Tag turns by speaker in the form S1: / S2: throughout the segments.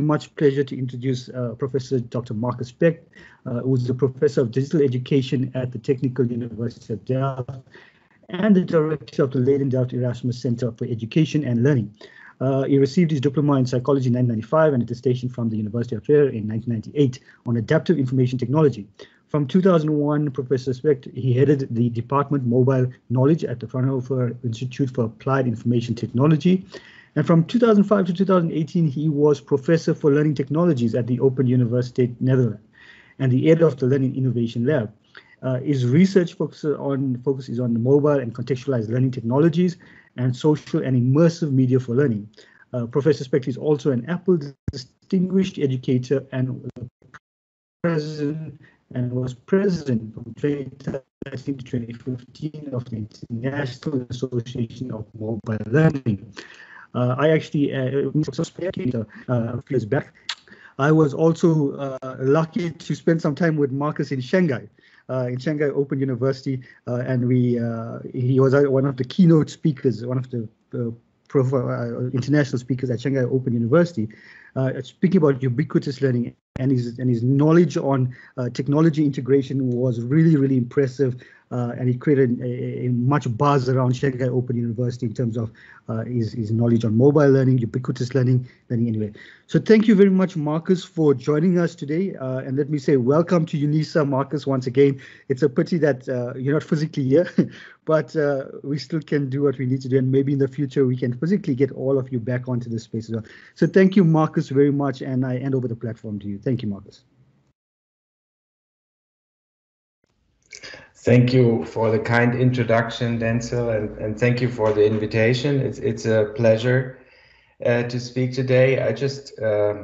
S1: much pleasure to introduce uh, Professor Dr. Marcus Specht, uh, who's the Professor of Digital Education at the Technical University of Delft and the Director of the Leiden Delft Erasmus Center for Education and Learning. Uh, he received his diploma in psychology in 1995 and attestation from the University of Trier in 1998 on adaptive information technology. From 2001, Professor Specht, he headed the Department Mobile Knowledge at the Fraunhofer Institute for Applied Information Technology. And from 2005 to 2018, he was Professor for Learning Technologies at the Open University Netherlands and the head of the Learning Innovation Lab. Uh, his research focuses on focuses on mobile and contextualized learning technologies and social and immersive media for learning. Uh, Professor Specht is also an Apple Distinguished Educator and president and was president from 2013 to 2015 of the International Association of Mobile Learning. Uh, I actually, uh, uh, a few years back, I was also uh, lucky to spend some time with Marcus in Shanghai. Uh, in Shanghai Open University, uh, and we uh, he was one of the keynote speakers, one of the international speakers at Shanghai Open University, speaking about ubiquitous learning and his and his knowledge on uh, technology integration was really really impressive uh, and it created a, a, much buzz around Shanghai Open University in terms of uh, his, his knowledge on mobile learning, ubiquitous learning, learning anyway. So thank you very much, Marcus, for joining us today. Uh, and let me say welcome to UNISA, Marcus, once again. It's a pity that uh, you're not physically here, but uh, we still can do what we need to do. And maybe in the future, we can physically get all of you back onto the space as well. So thank you, Marcus, very much. And I hand over the platform to you. Thank you, Marcus.
S2: Thank you for the kind introduction, Denzel, and, and thank you for the invitation. It's, it's a pleasure uh, to speak today. I just uh,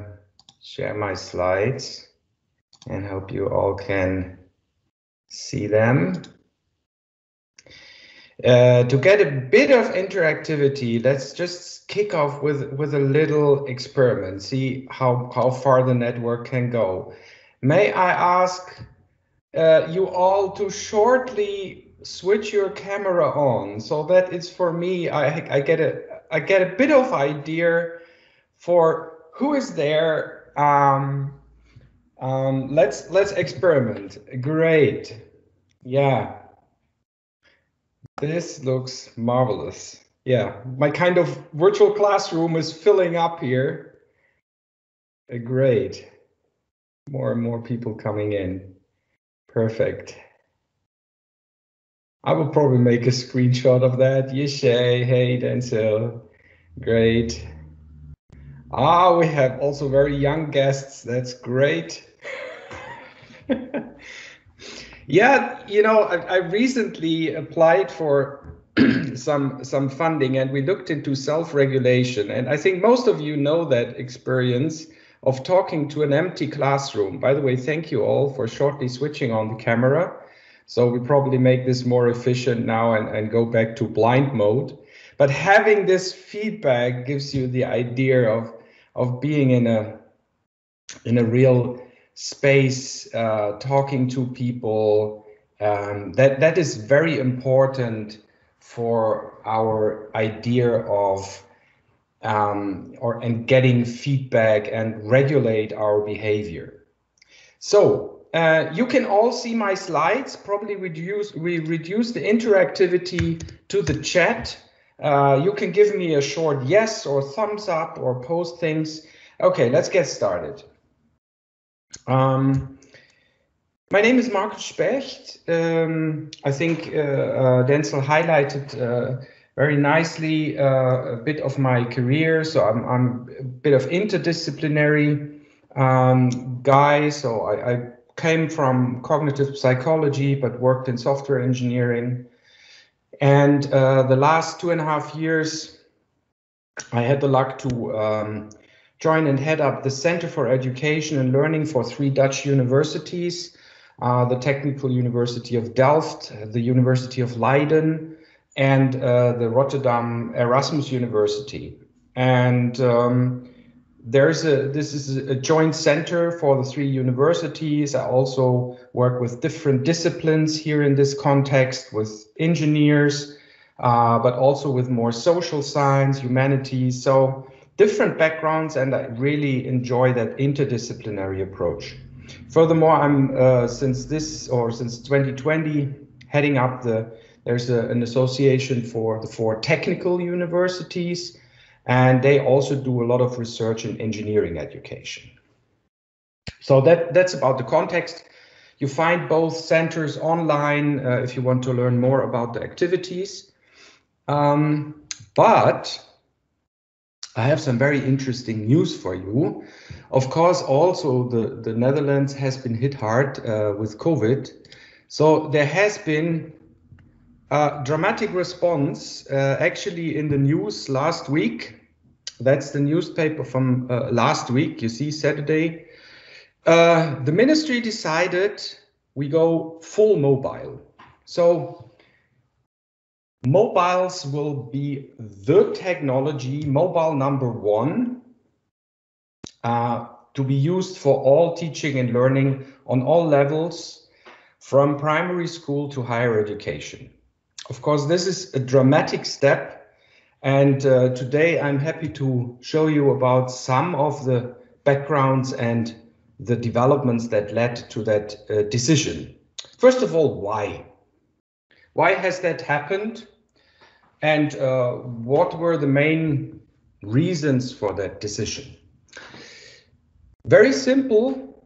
S2: share my slides and hope you all can see them. Uh, to get a bit of interactivity, let's just kick off with, with a little experiment, see how, how far the network can go. May I ask uh, you all to shortly switch your camera on. So that it's for me I, I get a I get a bit of idea for who is there. Um, um, let's let's experiment. Great. Yeah. This looks marvelous. Yeah. My kind of virtual classroom is filling up here. Uh, great. More and more people coming in Perfect. I will probably make a screenshot of that. Yeshay, hey Denzel, great. Ah, we have also very young guests. That's great. yeah, you know, I, I recently applied for some some funding, and we looked into self-regulation. And I think most of you know that experience of talking to an empty classroom. By the way, thank you all for shortly switching on the camera. So we probably make this more efficient now and, and go back to blind mode. But having this feedback gives you the idea of, of being in a, in a real space, uh, talking to people. Um, that, that is very important for our idea of um, or and getting feedback and regulate our behavior. So uh, you can all see my slides. Probably reduce we reduce the interactivity to the chat. Uh, you can give me a short yes or thumbs up or post things. Okay, let's get started. Um, my name is Marcus Specht. Um, I think uh, uh Denzel highlighted uh, very nicely uh, a bit of my career. So I'm, I'm a bit of interdisciplinary um, guy. So I, I, came from cognitive psychology, but worked in software engineering. And uh, the last two and a half years, I had the luck to um, join and head up the Center for Education and Learning for three Dutch universities, uh, the Technical University of Delft, the University of Leiden, and uh, the Rotterdam Erasmus University. And um, there's a this is a joint center for the three universities. I also work with different disciplines here in this context with engineers, uh, but also with more social science, humanities. So different backgrounds, and I really enjoy that interdisciplinary approach. Furthermore, I'm uh, since this or since 2020 heading up the there's a, an association for the four technical universities, and they also do a lot of research in engineering education. So that that's about the context. You find both centers online uh, if you want to learn more about the activities. Um, but I have some very interesting news for you. Of course, also the, the Netherlands has been hit hard uh, with COVID. So there has been a dramatic response uh, actually in the news last week. That's the newspaper from uh, last week, you see, Saturday. Uh, the ministry decided we go full mobile. So mobiles will be the technology, mobile number one, uh, to be used for all teaching and learning on all levels, from primary school to higher education. Of course, this is a dramatic step, and uh, today I'm happy to show you about some of the backgrounds and the developments that led to that uh, decision. First of all, why? Why has that happened? And uh, what were the main reasons for that decision? Very simple.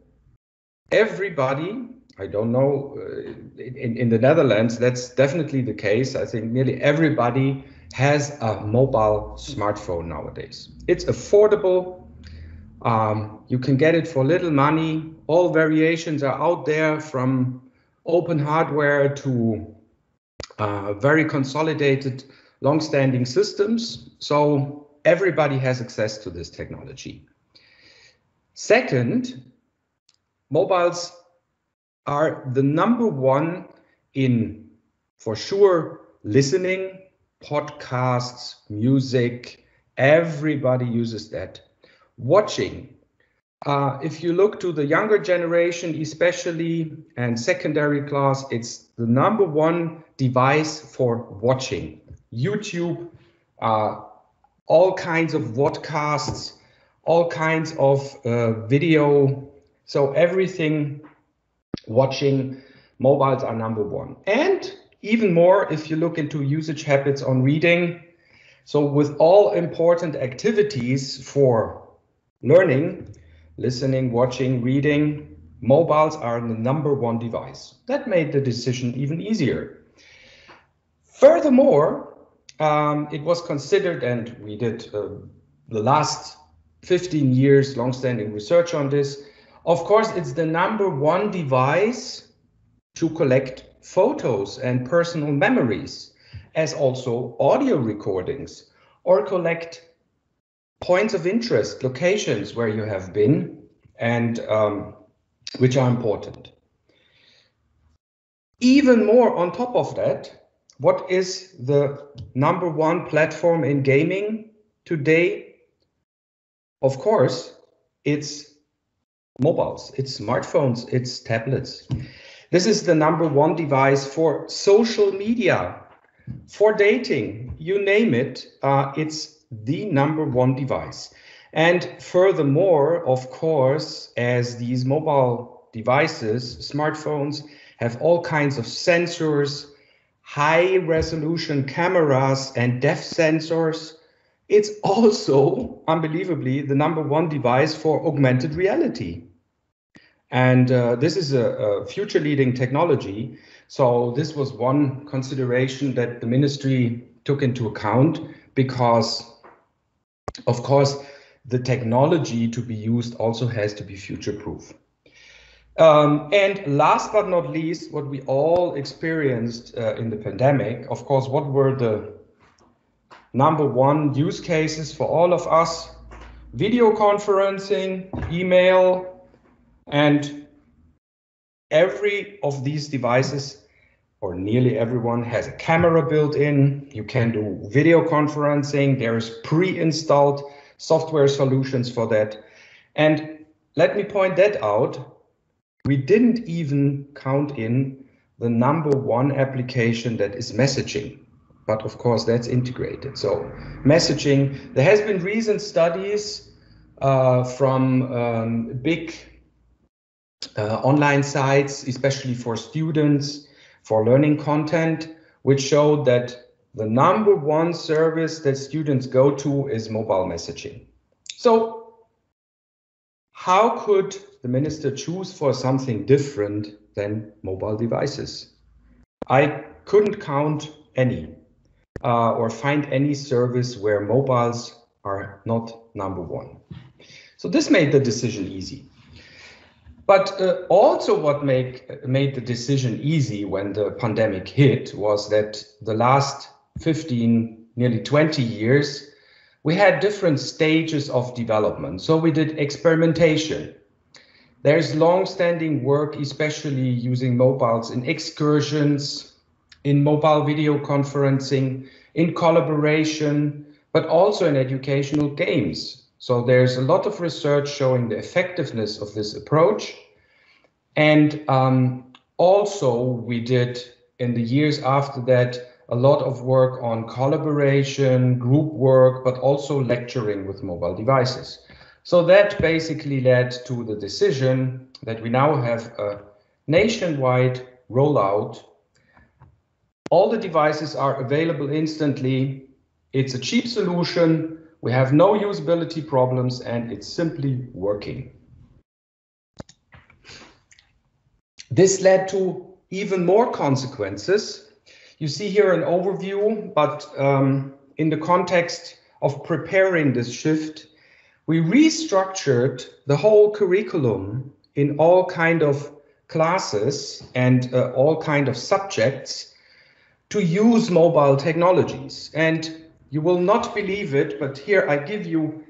S2: Everybody, I don't know, uh, in, in the Netherlands, that's definitely the case. I think nearly everybody has a mobile smartphone nowadays. It's affordable. Um, you can get it for little money. All variations are out there from open hardware to uh, very consolidated long-standing systems. So everybody has access to this technology. Second, mobiles are the number one in, for sure, listening, podcasts, music. Everybody uses that. Watching. Uh, if you look to the younger generation, especially and secondary class, it's the number one device for watching. YouTube, uh, all kinds of podcasts, all kinds of uh, video. So everything watching mobiles are number one. And even more if you look into usage habits on reading. So with all important activities for learning, listening, watching, reading, mobiles are the number one device. That made the decision even easier. Furthermore, um, it was considered, and we did uh, the last 15 years long-standing research on this. Of course, it's the number one device to collect photos and personal memories, as also audio recordings, or collect points of interest, locations where you have been, and um, which are important. Even more on top of that, what is the number one platform in gaming today? Of course, it's mobiles, it's smartphones, it's tablets. This is the number one device for social media, for dating, you name it, uh, it's the number one device. And furthermore, of course, as these mobile devices, smartphones, have all kinds of sensors, high resolution cameras and depth sensors. It's also, unbelievably, the number one device for augmented reality. And uh, this is a, a future leading technology. So this was one consideration that the ministry took into account because, of course, the technology to be used also has to be future proof. Um, and last but not least, what we all experienced uh, in the pandemic, of course, what were the number one use cases for all of us? Video conferencing, email, and every of these devices, or nearly everyone, has a camera built in. You can do video conferencing. There's pre-installed software solutions for that. And let me point that out we didn't even count in the number one application that is messaging. But of course that's integrated. So messaging, there has been recent studies uh, from um, big uh, online sites, especially for students, for learning content, which showed that the number one service that students go to is mobile messaging. So how could the minister choose for something different than mobile devices? I couldn't count any uh, or find any service where mobiles are not number one. So this made the decision easy. But uh, also what make, made the decision easy when the pandemic hit was that the last 15, nearly 20 years, we had different stages of development. So we did experimentation. There's long-standing work, especially using mobiles in excursions, in mobile video conferencing, in collaboration, but also in educational games. So there's a lot of research showing the effectiveness of this approach. And um, also we did in the years after that a lot of work on collaboration, group work, but also lecturing with mobile devices. So that basically led to the decision that we now have a nationwide rollout all the devices are available instantly. It's a cheap solution. We have no usability problems and it's simply working. This led to even more consequences. You see here an overview, but um, in the context of preparing this shift, we restructured the whole curriculum in all kind of classes and uh, all kind of subjects to use mobile technologies. And you will not believe it, but here I give you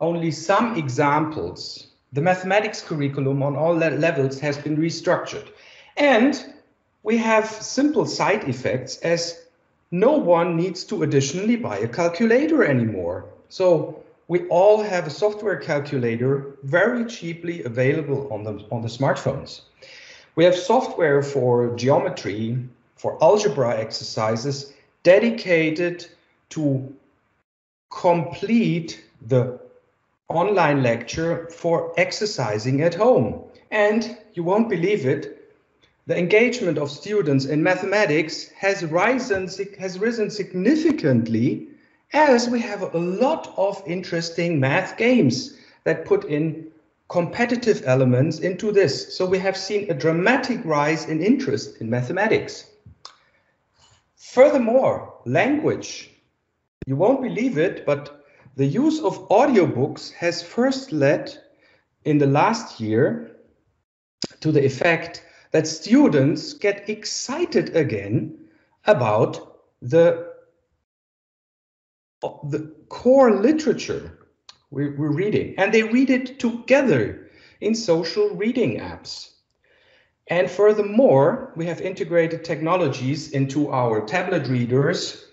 S2: only some examples. The mathematics curriculum on all levels has been restructured. And we have simple side effects as no one needs to additionally buy a calculator anymore. So we all have a software calculator very cheaply available on the, on the smartphones. We have software for geometry, for algebra exercises dedicated to complete the online lecture for exercising at home. And you won't believe it, the engagement of students in mathematics has risen, has risen significantly as we have a lot of interesting math games that put in competitive elements into this. So we have seen a dramatic rise in interest in mathematics. Furthermore, language. You won't believe it, but the use of audiobooks has first led in the last year to the effect that students get excited again about the, the core literature we're, we're reading, and they read it together in social reading apps. And furthermore, we have integrated technologies into our tablet readers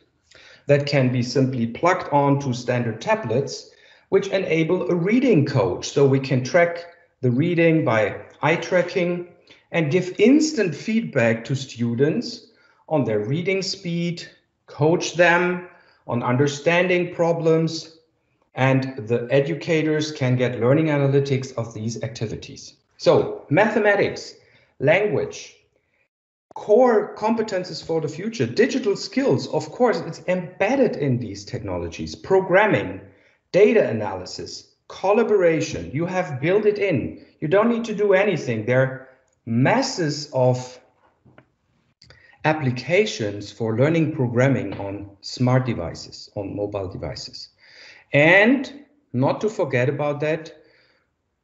S2: that can be simply plugged onto standard tablets, which enable a reading coach. So we can track the reading by eye tracking and give instant feedback to students on their reading speed, coach them on understanding problems, and the educators can get learning analytics of these activities. So mathematics language, core competences for the future, digital skills, of course, it's embedded in these technologies, programming, data analysis, collaboration, you have built it in. You don't need to do anything. There are masses of applications for learning programming on smart devices, on mobile devices. And not to forget about that,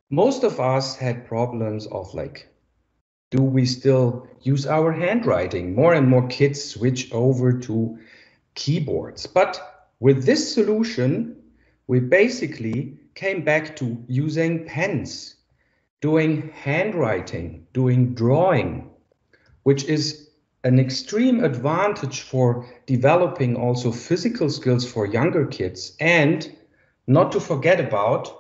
S2: most of us had problems of like do we still use our handwriting? More and more kids switch over to keyboards. But with this solution, we basically came back to using pens, doing handwriting, doing drawing, which is an extreme advantage for developing also physical skills for younger kids. And not to forget about,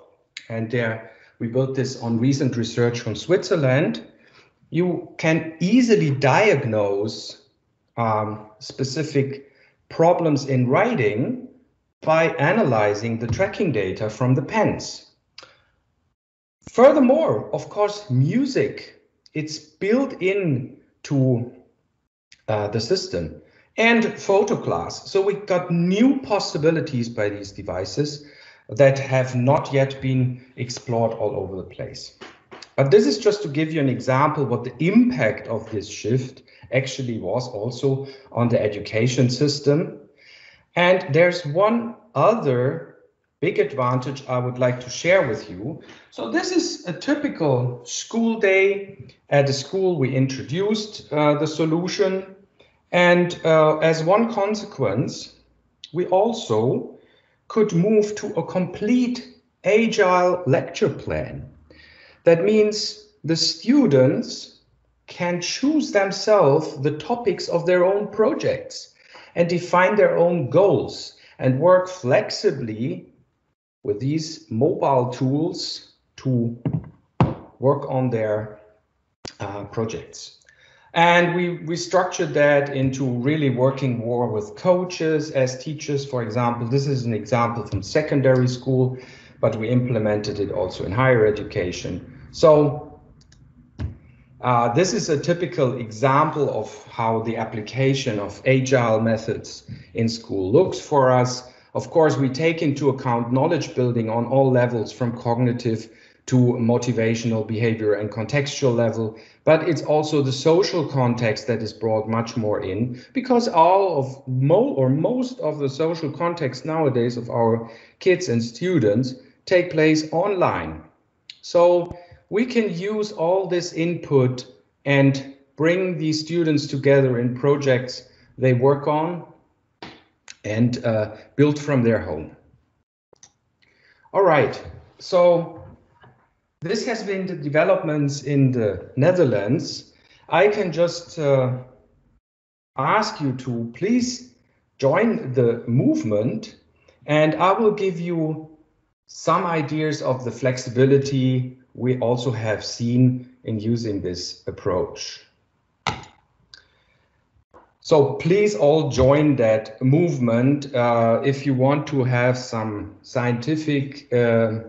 S2: and there we built this on recent research from Switzerland, you can easily diagnose um, specific problems in writing by analyzing the tracking data from the pens. Furthermore, of course, music, it's built in to uh, the system and photo class. So we got new possibilities by these devices that have not yet been explored all over the place. But this is just to give you an example what the impact of this shift actually was also on the education system. And there's one other big advantage I would like to share with you. So this is a typical school day at the school. We introduced uh, the solution and uh, as one consequence, we also could move to a complete agile lecture plan. That means the students can choose themselves the topics of their own projects and define their own goals and work flexibly with these mobile tools to work on their uh, projects. And we, we structured that into really working more with coaches as teachers. For example, this is an example from secondary school, but we implemented it also in higher education. So uh, this is a typical example of how the application of agile methods in school looks for us. Of course, we take into account knowledge building on all levels from cognitive to motivational behavior and contextual level but it's also the social context that is brought much more in because all of mo or most of the social context nowadays of our kids and students take place online so we can use all this input and bring these students together in projects they work on and uh, build from their home all right so this has been the developments in the Netherlands. I can just uh, ask you to please join the movement and I will give you some ideas of the flexibility we also have seen in using this approach. So please all join that movement uh, if you want to have some scientific uh,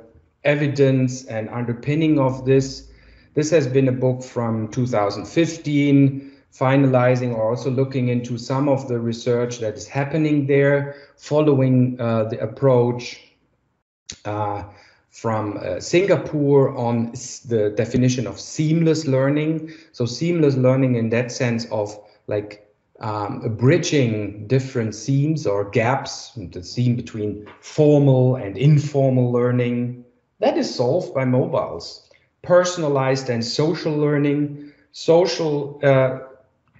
S2: evidence and underpinning of this. This has been a book from 2015, finalizing or also looking into some of the research that is happening there, following uh, the approach uh, from uh, Singapore on the definition of seamless learning. So seamless learning in that sense of like um, bridging different seams or gaps, the seam between formal and informal learning, that is solved by mobiles. Personalized and social learning, social uh,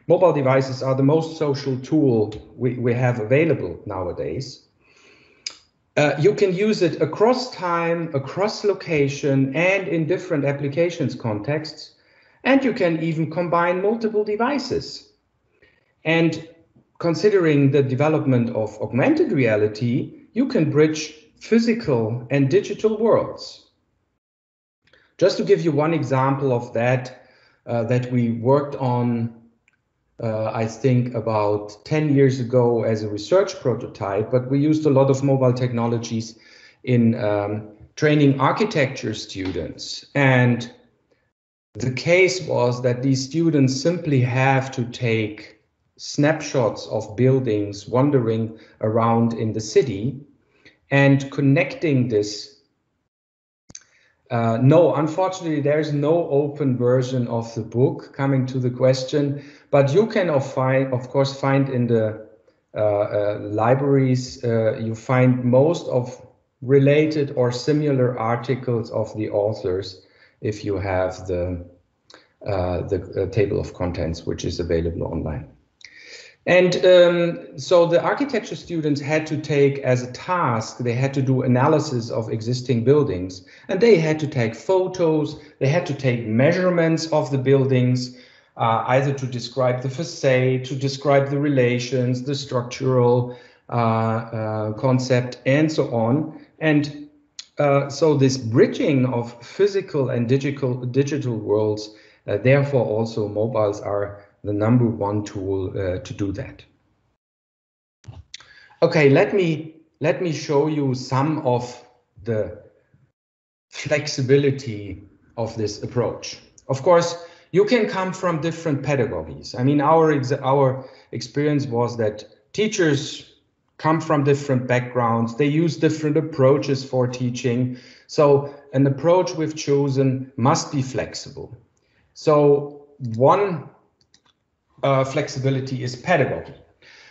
S2: mobile devices are the most social tool we, we have available nowadays. Uh, you can use it across time, across location, and in different applications contexts. And you can even combine multiple devices. And considering the development of augmented reality, you can bridge physical and digital worlds. Just to give you one example of that, uh, that we worked on, uh, I think about 10 years ago as a research prototype, but we used a lot of mobile technologies in um, training architecture students. And the case was that these students simply have to take snapshots of buildings wandering around in the city and connecting this. Uh, no, unfortunately, there's no open version of the book coming to the question, but you can, of, of course, find in the uh, uh, libraries, uh, you find most of related or similar articles of the authors if you have the, uh, the uh, table of contents, which is available online. And um, so the architecture students had to take as a task, they had to do analysis of existing buildings and they had to take photos, they had to take measurements of the buildings, uh, either to describe the facade, to describe the relations, the structural uh, uh, concept, and so on. And uh, so this bridging of physical and digital digital worlds, uh, therefore also mobiles are the number one tool uh, to do that. Okay, let me let me show you some of the flexibility of this approach. Of course, you can come from different pedagogies. I mean, our our experience was that teachers come from different backgrounds. They use different approaches for teaching. So an approach we've chosen must be flexible. So one uh, flexibility is pedagogy.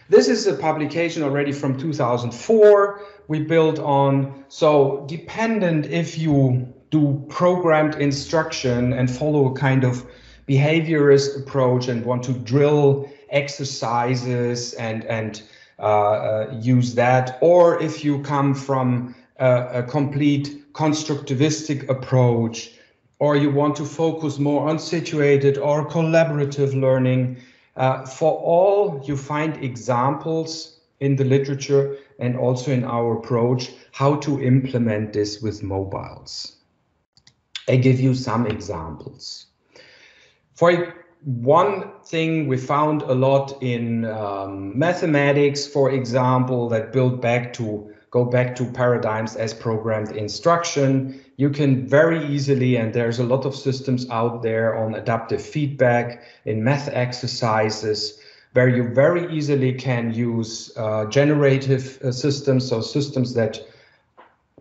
S2: This is a publication already from 2004 we built on. So dependent if you do programmed instruction and follow a kind of behaviorist approach and want to drill exercises and, and uh, uh, use that, or if you come from a, a complete constructivistic approach, or you want to focus more on situated or collaborative learning, uh, for all, you find examples in the literature and also in our approach how to implement this with mobiles. I give you some examples. For one thing we found a lot in um, mathematics, for example, that build back to go back to paradigms as programmed instruction. You can very easily, and there's a lot of systems out there on adaptive feedback in math exercises, where you very easily can use uh, generative uh, systems, so systems that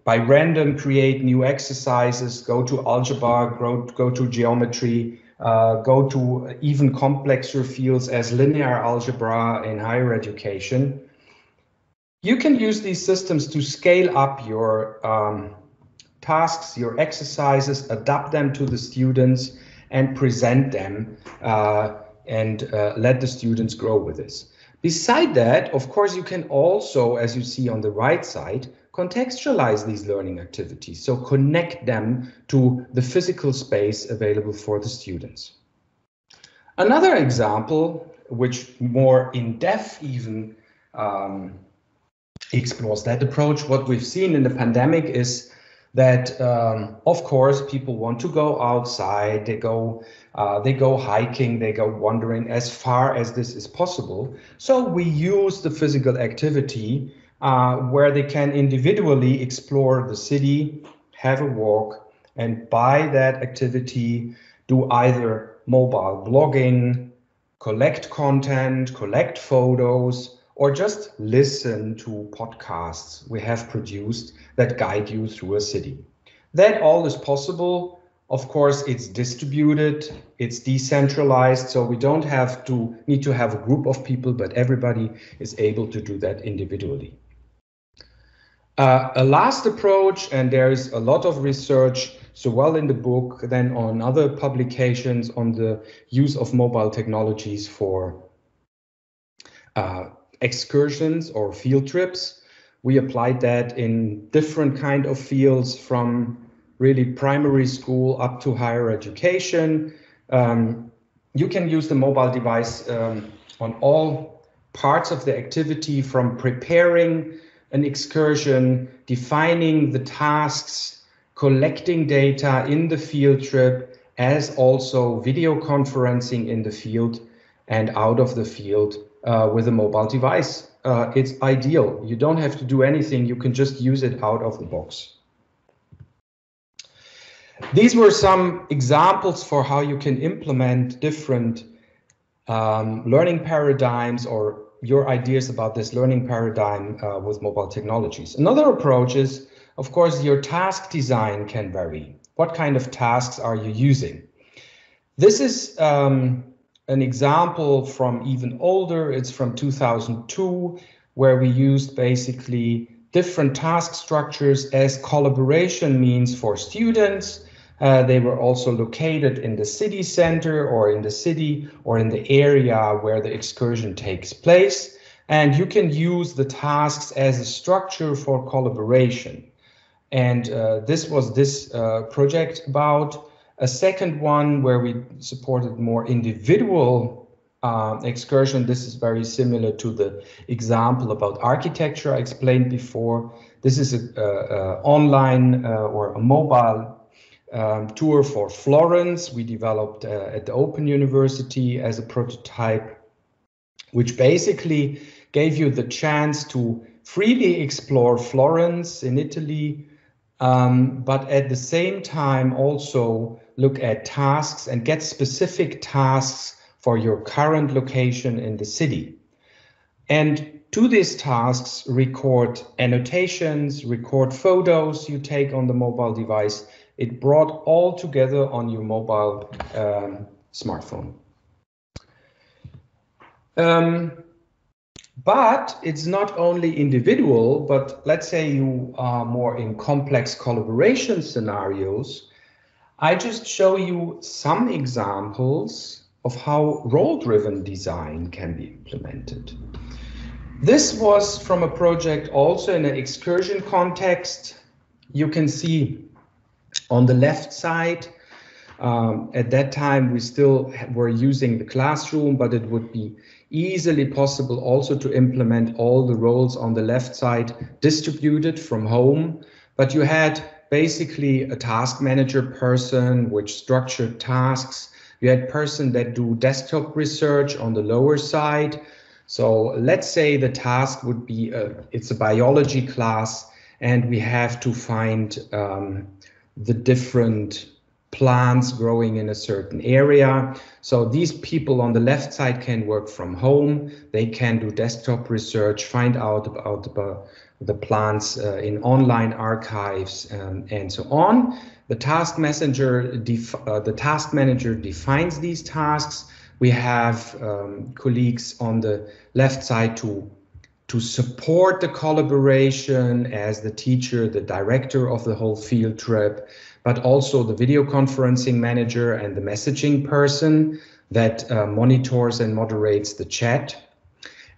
S2: by random create new exercises, go to algebra, go, go to geometry, uh, go to even complexer fields as linear algebra in higher education. You can use these systems to scale up your um, tasks, your exercises, adapt them to the students and present them uh, and uh, let the students grow with this. Beside that, of course, you can also, as you see on the right side, contextualize these learning activities. So connect them to the physical space available for the students. Another example, which more in depth even um, explores that approach. What we've seen in the pandemic is that, um, of course, people want to go outside. They go, uh, they go hiking. They go wandering as far as this is possible. So we use the physical activity uh, where they can individually explore the city, have a walk, and by that activity do either mobile blogging, collect content, collect photos, or just listen to podcasts we have produced that guide you through a city. That all is possible. Of course, it's distributed, it's decentralized, so we don't have to need to have a group of people, but everybody is able to do that individually. Uh, a last approach, and there is a lot of research, so well in the book, then on other publications on the use of mobile technologies for uh, excursions or field trips. We applied that in different kind of fields from really primary school up to higher education. Um, you can use the mobile device um, on all parts of the activity from preparing an excursion, defining the tasks, collecting data in the field trip, as also video conferencing in the field and out of the field uh, with a mobile device. Uh, it's ideal. You don't have to do anything. You can just use it out of the box. These were some examples for how you can implement different um, learning paradigms or your ideas about this learning paradigm uh, with mobile technologies. Another approach is, of course, your task design can vary. What kind of tasks are you using? This is um, an example from even older, it's from 2002, where we used basically different task structures as collaboration means for students. Uh, they were also located in the city center or in the city or in the area where the excursion takes place. And you can use the tasks as a structure for collaboration. And uh, this was this uh, project about a second one where we supported more individual uh, excursion. This is very similar to the example about architecture I explained before. This is an online uh, or a mobile um, tour for Florence. We developed uh, at the Open University as a prototype, which basically gave you the chance to freely explore Florence in Italy, um, but at the same time also look at tasks and get specific tasks for your current location in the city. And to these tasks, record annotations, record photos you take on the mobile device. It brought all together on your mobile um, smartphone. Um, but it's not only individual, but let's say you are more in complex collaboration scenarios. I just show you some examples of how role-driven design can be implemented. This was from a project also in an excursion context. You can see on the left side, um, at that time we still were using the classroom, but it would be easily possible also to implement all the roles on the left side distributed from home. But you had basically a task manager person which structured tasks. You had person that do desktop research on the lower side. So let's say the task would be a, it's a biology class and we have to find um, the different plants growing in a certain area. So these people on the left side can work from home. They can do desktop research, find out about the, the plants uh, in online archives um, and so on. The task messenger, uh, the task manager defines these tasks. We have um, colleagues on the left side to to support the collaboration as the teacher, the director of the whole field trip, but also the video conferencing manager and the messaging person that uh, monitors and moderates the chat.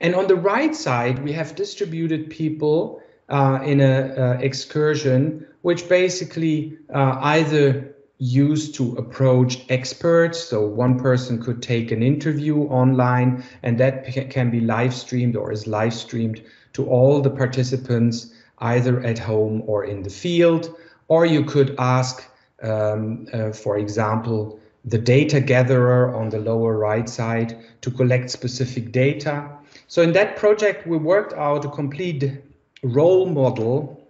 S2: And on the right side, we have distributed people uh, in an uh, excursion, which basically uh, either used to approach experts. So one person could take an interview online and that can be live streamed or is live streamed to all the participants either at home or in the field. Or you could ask, um, uh, for example, the data gatherer on the lower right side to collect specific data. So in that project, we worked out a complete role model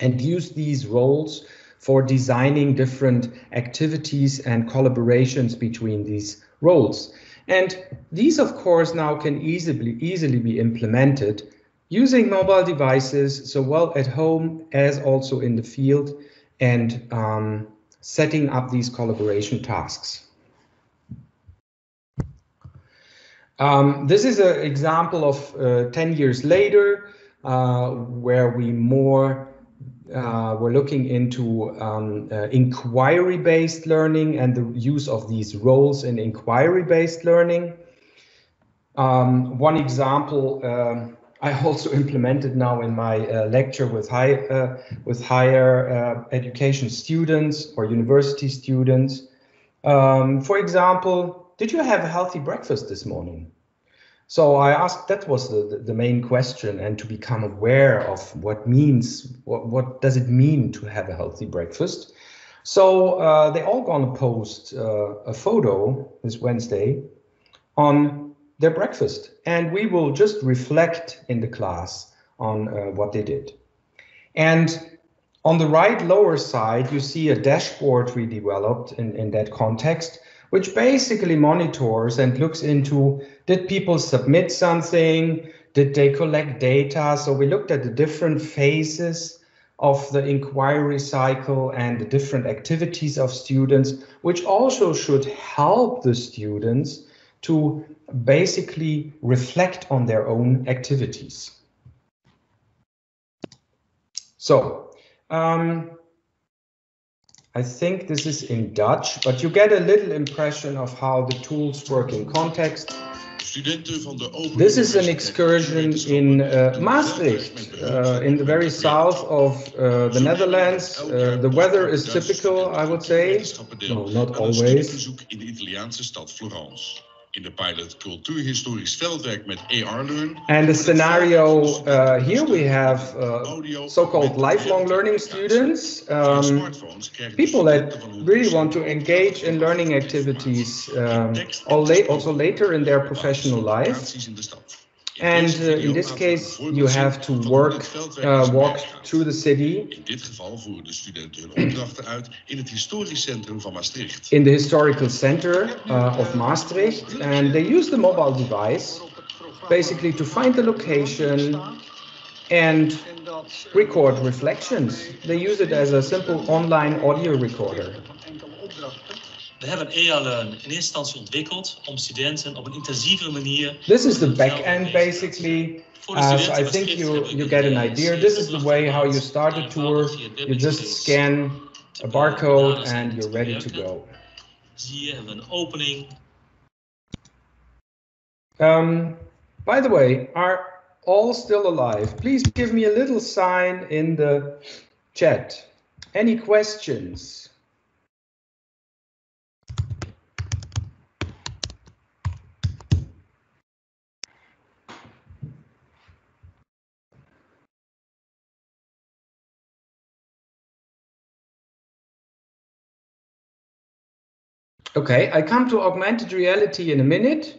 S2: and used these roles for designing different activities and collaborations between these roles. And these, of course, now can easily, easily be implemented using mobile devices, so well at home as also in the field, and um, setting up these collaboration tasks. Um, this is an example of uh, 10 years later, uh, where we more uh, we're looking into um, uh, inquiry-based learning and the use of these roles in inquiry-based learning. Um, one example um, I also implemented now in my uh, lecture with high uh, with higher uh, education students or university students. Um, for example, did you have a healthy breakfast this morning? So I asked, that was the, the main question and to become aware of what means, what, what does it mean to have a healthy breakfast? So uh, they all gonna post uh, a photo this Wednesday on their breakfast. And we will just reflect in the class on uh, what they did. And on the right lower side, you see a dashboard we developed in, in that context, which basically monitors and looks into did people submit something? Did they collect data? So we looked at the different phases of the inquiry cycle and the different activities of students, which also should help the students to basically reflect on their own activities. So, um, I think this is in Dutch, but you get a little impression of how the tools work in context. This is an excursion in uh, Maastricht, uh, in the very south of uh, the Netherlands. Uh, the weather is typical, I would say. No, not always. In de pilot cultuurhistorisch veldwerk met AR-Learn. And the scenario uh, here we have uh, so-called lifelong learning students, um, people that really want to engage in learning activities um, also later in their professional life. And uh, in this case, you have to work, uh, walk through the city.
S3: In dit geval voeren de studenten hun opdrachten uit in het historisch centrum van Maastricht.
S2: In the historical center uh, of Maastricht, and they use the mobile device basically to find the location and record reflections. They use it as a simple online audio recorder.
S4: We hebben in eerste instantie ontwikkeld om studenten op een intensievere manier.
S2: This is the back end basically. Uh, so I think you, you get an idea. This is the way how you start a tour. You just scan a barcode and you're ready to go.
S4: Zie je, hebben we een opening.
S2: Um, by the way, are all still alive? Please give me a little sign in the chat. Any questions? Okay, I come to augmented reality in a minute.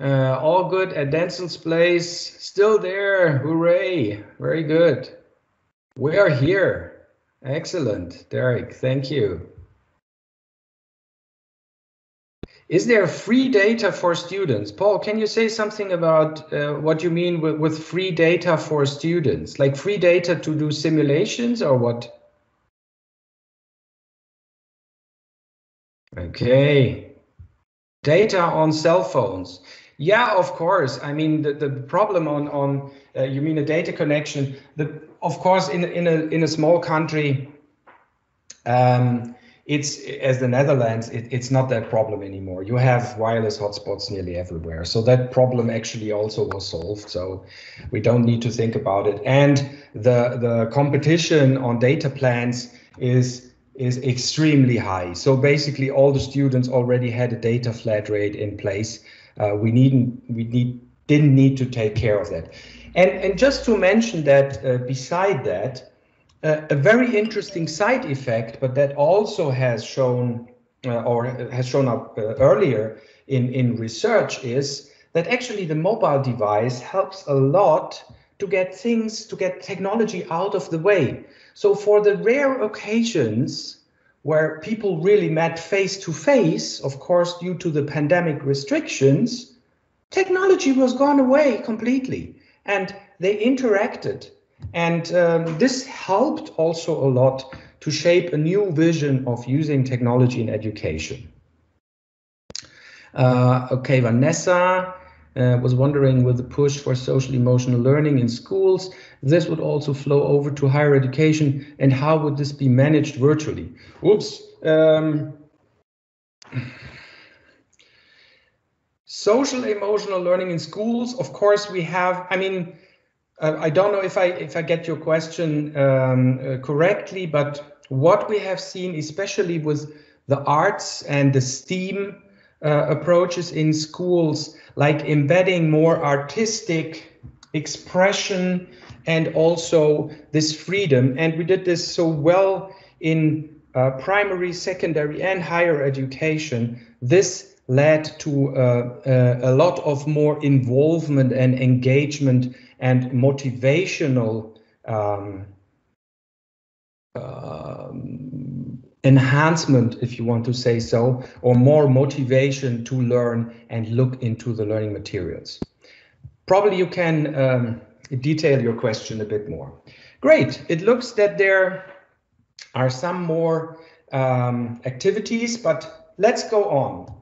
S2: Uh, all good at Denzel's place. Still there. Hooray. Very good. We are here. Excellent. Derek, thank you. Is there free data for students? Paul, can you say something about uh, what you mean with, with free data for students? Like free data to do simulations or what? Okay. Data on cell phones. Yeah, of course. I mean, the, the problem on on uh, you mean a data connection. The of course in in a in a small country, um, it's as the Netherlands, it, it's not that problem anymore. You have wireless hotspots nearly everywhere, so that problem actually also was solved. So we don't need to think about it. And the the competition on data plans is is extremely high. So basically, all the students already had a data flat rate in place. Uh, we needn't we need didn't need to take care of that. And and just to mention that uh, beside that, uh, a very interesting side effect, but that also has shown uh, or has shown up uh, earlier in in research is that actually the mobile device helps a lot to get things to get technology out of the way. So for the rare occasions where people really met face to face, of course, due to the pandemic restrictions, technology was gone away completely and they interacted. And um, this helped also a lot to shape a new vision of using technology in education. Uh, okay, Vanessa uh, was wondering with the push for social emotional learning in schools, this would also flow over to higher education and how would this be managed virtually? Oops. Um, social emotional learning in schools, of course, we have, I mean, uh, I don't know if I if I get your question um, uh, correctly, but what we have seen, especially with the arts and the STEAM uh, approaches in schools, like embedding more artistic expression and also this freedom. And we did this so well in uh, primary, secondary, and higher education. This led to uh, uh, a lot of more involvement and engagement and motivational um, um, enhancement, if you want to say so, or more motivation to learn and look into the learning materials. Probably you can um, detail your question a bit more. Great. It looks that there are some more um, activities, but let's go on.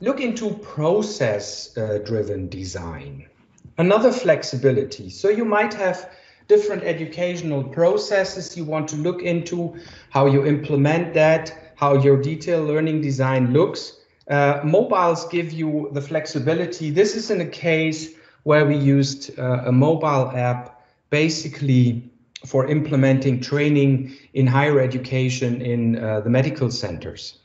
S2: Look into process uh, driven design. Another flexibility. So you might have different educational processes you want to look into, how you implement that, how your detailed learning design looks. Uh, mobiles give you the flexibility. This is in a case where we used uh, a mobile app basically for implementing training in higher education in uh, the medical centers.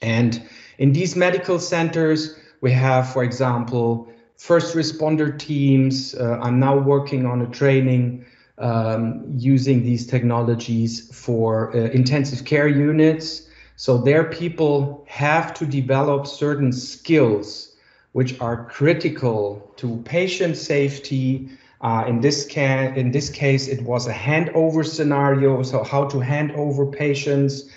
S2: And in these medical centers, we have, for example, first responder teams. Uh, I'm now working on a training um, using these technologies for uh, intensive care units. So their people have to develop certain skills which are critical to patient safety. Uh, in this can in this case, it was a handover scenario, so how to hand over patients.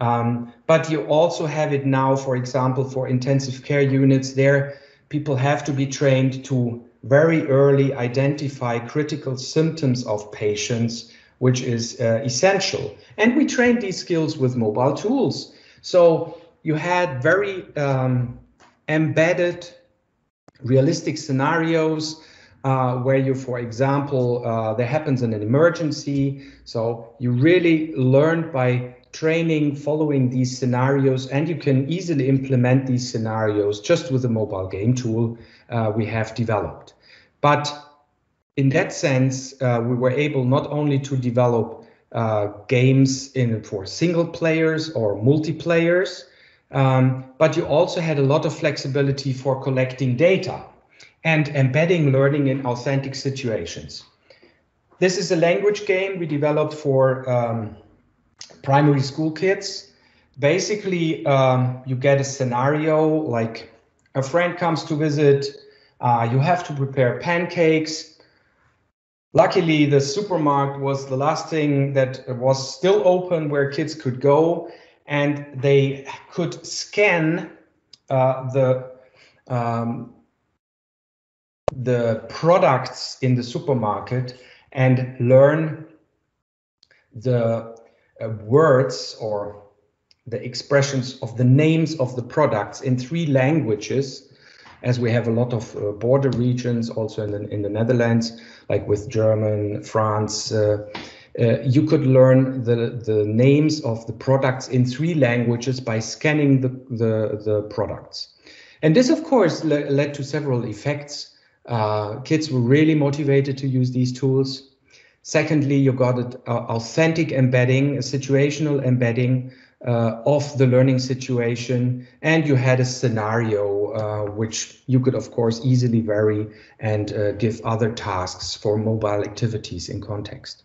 S2: Um, but you also have it now, for example, for intensive care units. There, people have to be trained to very early identify critical symptoms of patients, which is uh, essential. And we trained these skills with mobile tools. So you had very um, embedded, realistic scenarios uh, where you, for example, uh, there happens in an emergency. So you really learn by training following these scenarios, and you can easily implement these scenarios just with a mobile game tool uh, we have developed. But in that sense, uh, we were able not only to develop uh, games in for single players or multiplayers, um, but you also had a lot of flexibility for collecting data and embedding learning in authentic situations. This is a language game we developed for um, primary school kids. Basically, um, you get a scenario like a friend comes to visit, uh, you have to prepare pancakes. Luckily, the supermarket was the last thing that was still open where kids could go, and they could scan uh, the um, the products in the supermarket and learn the uh, words or the expressions of the names of the products in three languages as we have a lot of uh, border regions also in the, in the Netherlands, like with German, France, uh, uh, you could learn the, the names of the products in three languages by scanning the, the, the products. And this, of course, le led to several effects. Uh, kids were really motivated to use these tools. Secondly, you got an uh, authentic embedding, a situational embedding uh, of the learning situation, and you had a scenario uh, which you could, of course, easily vary and uh, give other tasks for mobile activities in context.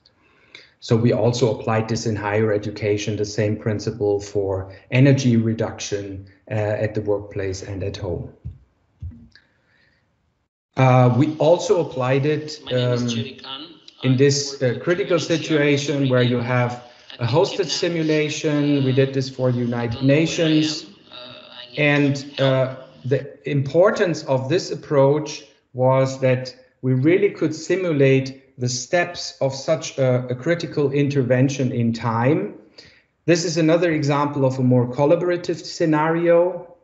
S2: So we also applied this in higher education, the same principle for energy reduction uh, at the workplace and at home. Uh, we also applied it um, in this uh, critical situation where you have a hosted simulation. We did this for the United Nations. And uh, the importance of this approach was that we really could simulate the steps of such a, a critical intervention in time. This is another example of a more collaborative scenario.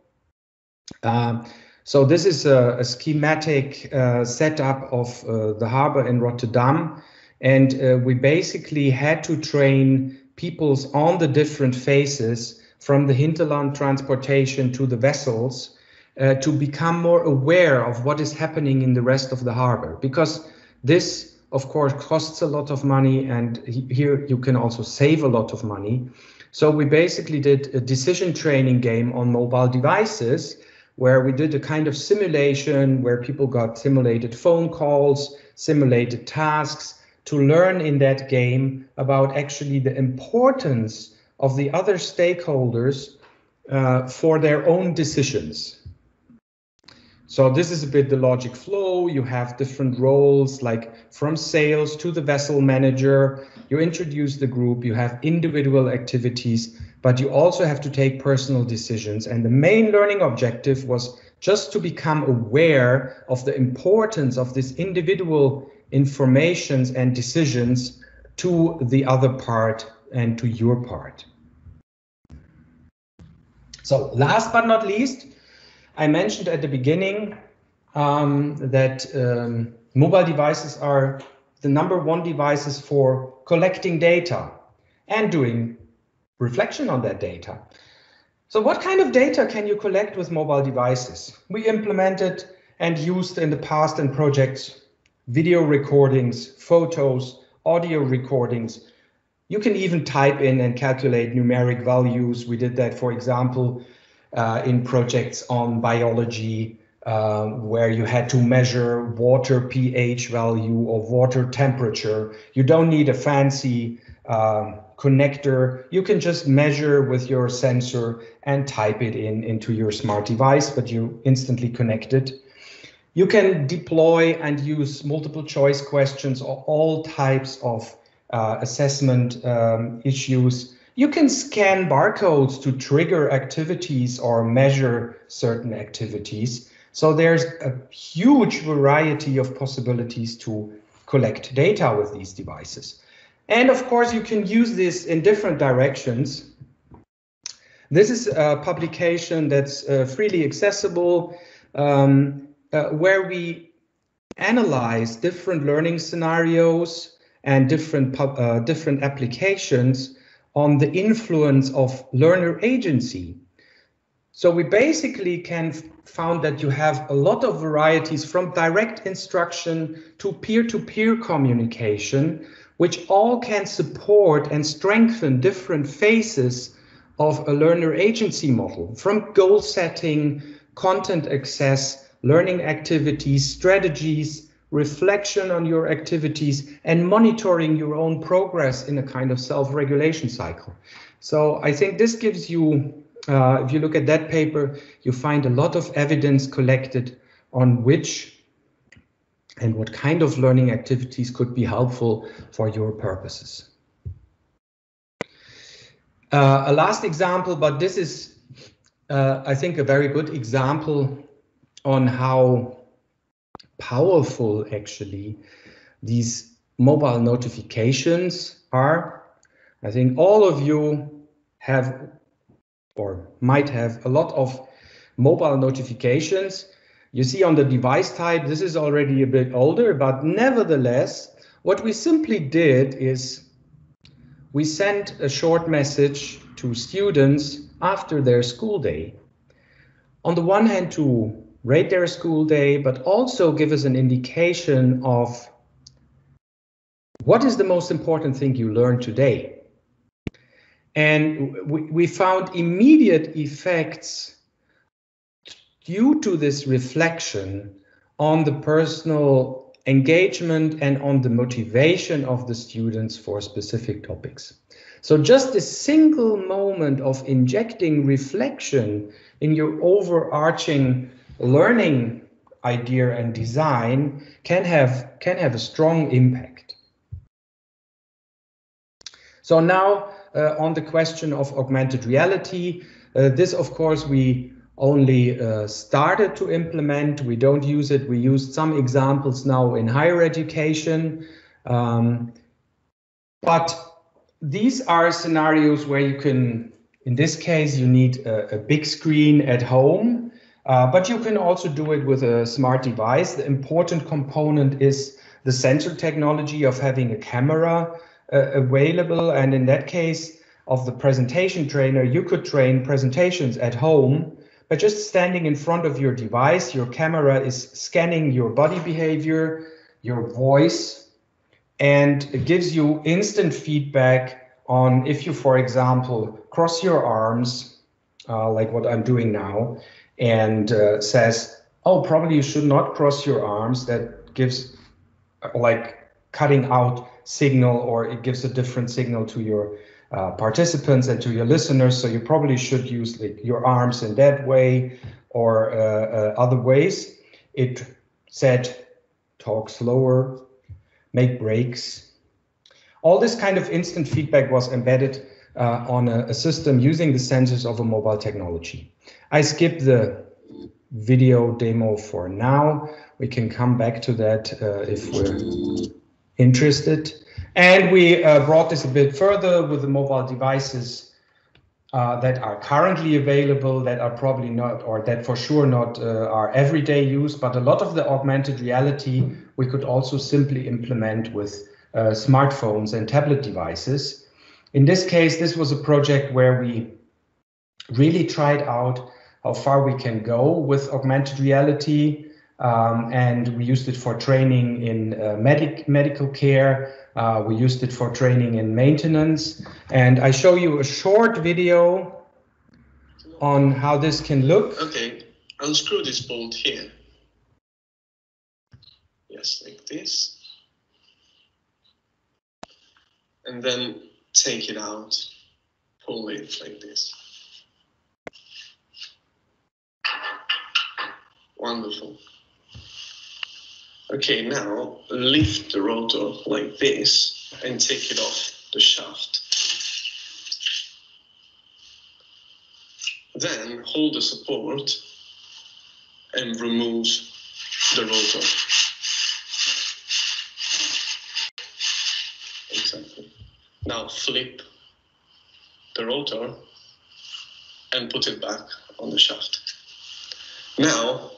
S2: Uh, so this is a, a schematic uh, setup of uh, the harbor in Rotterdam. And uh, we basically had to train peoples on the different phases from the hinterland transportation to the vessels uh, to become more aware of what is happening in the rest of the harbor because this of course costs a lot of money and here you can also save a lot of money so we basically did a decision training game on mobile devices where we did a kind of simulation where people got simulated phone calls simulated tasks to learn in that game about actually the importance of the other stakeholders uh, for their own decisions. So this is a bit the logic flow. You have different roles like from sales to the vessel manager. You introduce the group, you have individual activities, but you also have to take personal decisions. And the main learning objective was just to become aware of the importance of this individual informations and decisions to the other part and to your part. So last but not least, I mentioned at the beginning um, that um, mobile devices are the number one devices for collecting data and doing reflection on that data. So what kind of data can you collect with mobile devices? We implemented and used in the past in projects video recordings, photos, audio recordings. You can even type in and calculate numeric values. We did that, for example, uh, in projects on biology, uh, where you had to measure water pH value or water temperature. You don't need a fancy uh, connector. You can just measure with your sensor and type it in into your smart device, but you instantly connect it. You can deploy and use multiple choice questions or all types of uh, assessment um, issues. You can scan barcodes to trigger activities or measure certain activities. So there's a huge variety of possibilities to collect data with these devices. And of course, you can use this in different directions. This is a publication that's uh, freely accessible, um, uh, where we analyze different learning scenarios and different, uh, different applications on the influence of learner agency. So we basically can found that you have a lot of varieties from direct instruction to peer-to-peer -peer communication, which all can support and strengthen different phases of a learner agency model, from goal setting, content access, learning activities, strategies, reflection on your activities, and monitoring your own progress in a kind of self-regulation cycle. So I think this gives you, uh, if you look at that paper, you find a lot of evidence collected on which and what kind of learning activities could be helpful for your purposes. Uh, a last example, but this is, uh, I think, a very good example on how powerful actually these mobile notifications are. I think all of you have or might have a lot of mobile notifications you see on the device type, this is already a bit older, but nevertheless, what we simply did is we sent a short message to students after their school day. On the one hand, to rate their school day, but also give us an indication of what is the most important thing you learned today. And we, we found immediate effects due to this reflection on the personal engagement and on the motivation of the students for specific topics. So just a single moment of injecting reflection in your overarching learning idea and design can have can have a strong impact. So now uh, on the question of augmented reality, uh, this of course we only uh, started to implement. We don't use it. We used some examples now in higher education. Um, but these are scenarios where you can, in this case, you need a, a big screen at home, uh, but you can also do it with a smart device. The important component is the sensor technology of having a camera uh, available. And in that case of the presentation trainer, you could train presentations at home by just standing in front of your device, your camera is scanning your body behavior, your voice, and it gives you instant feedback on if you, for example, cross your arms, uh, like what I'm doing now, and uh, says, oh, probably you should not cross your arms. That gives like cutting out signal or it gives a different signal to your uh, participants and to your listeners. So you probably should use like, your arms in that way or uh, uh, other ways. It said talk slower, make breaks. All this kind of instant feedback was embedded uh, on a, a system using the sensors of a mobile technology. I skipped the video demo for now. We can come back to that uh, if we're interested. And we uh, brought this a bit further with the mobile devices uh, that are currently available, that are probably not, or that for sure not uh, are everyday use, but a lot of the augmented reality we could also simply implement with uh, smartphones and tablet devices. In this case, this was a project where we really tried out how far we can go with augmented reality. Um, and we used it for training in uh, medic medical care, uh, we used it for training in maintenance. And I show you a short video on how this can look.
S5: Okay, unscrew this bolt here. Yes, like this. And then take it out, pull it like this. Wonderful. Okay, now lift the rotor like this and take it off the shaft. Then hold the support and remove the rotor. Exactly. Now flip the rotor and put it back on the shaft. Now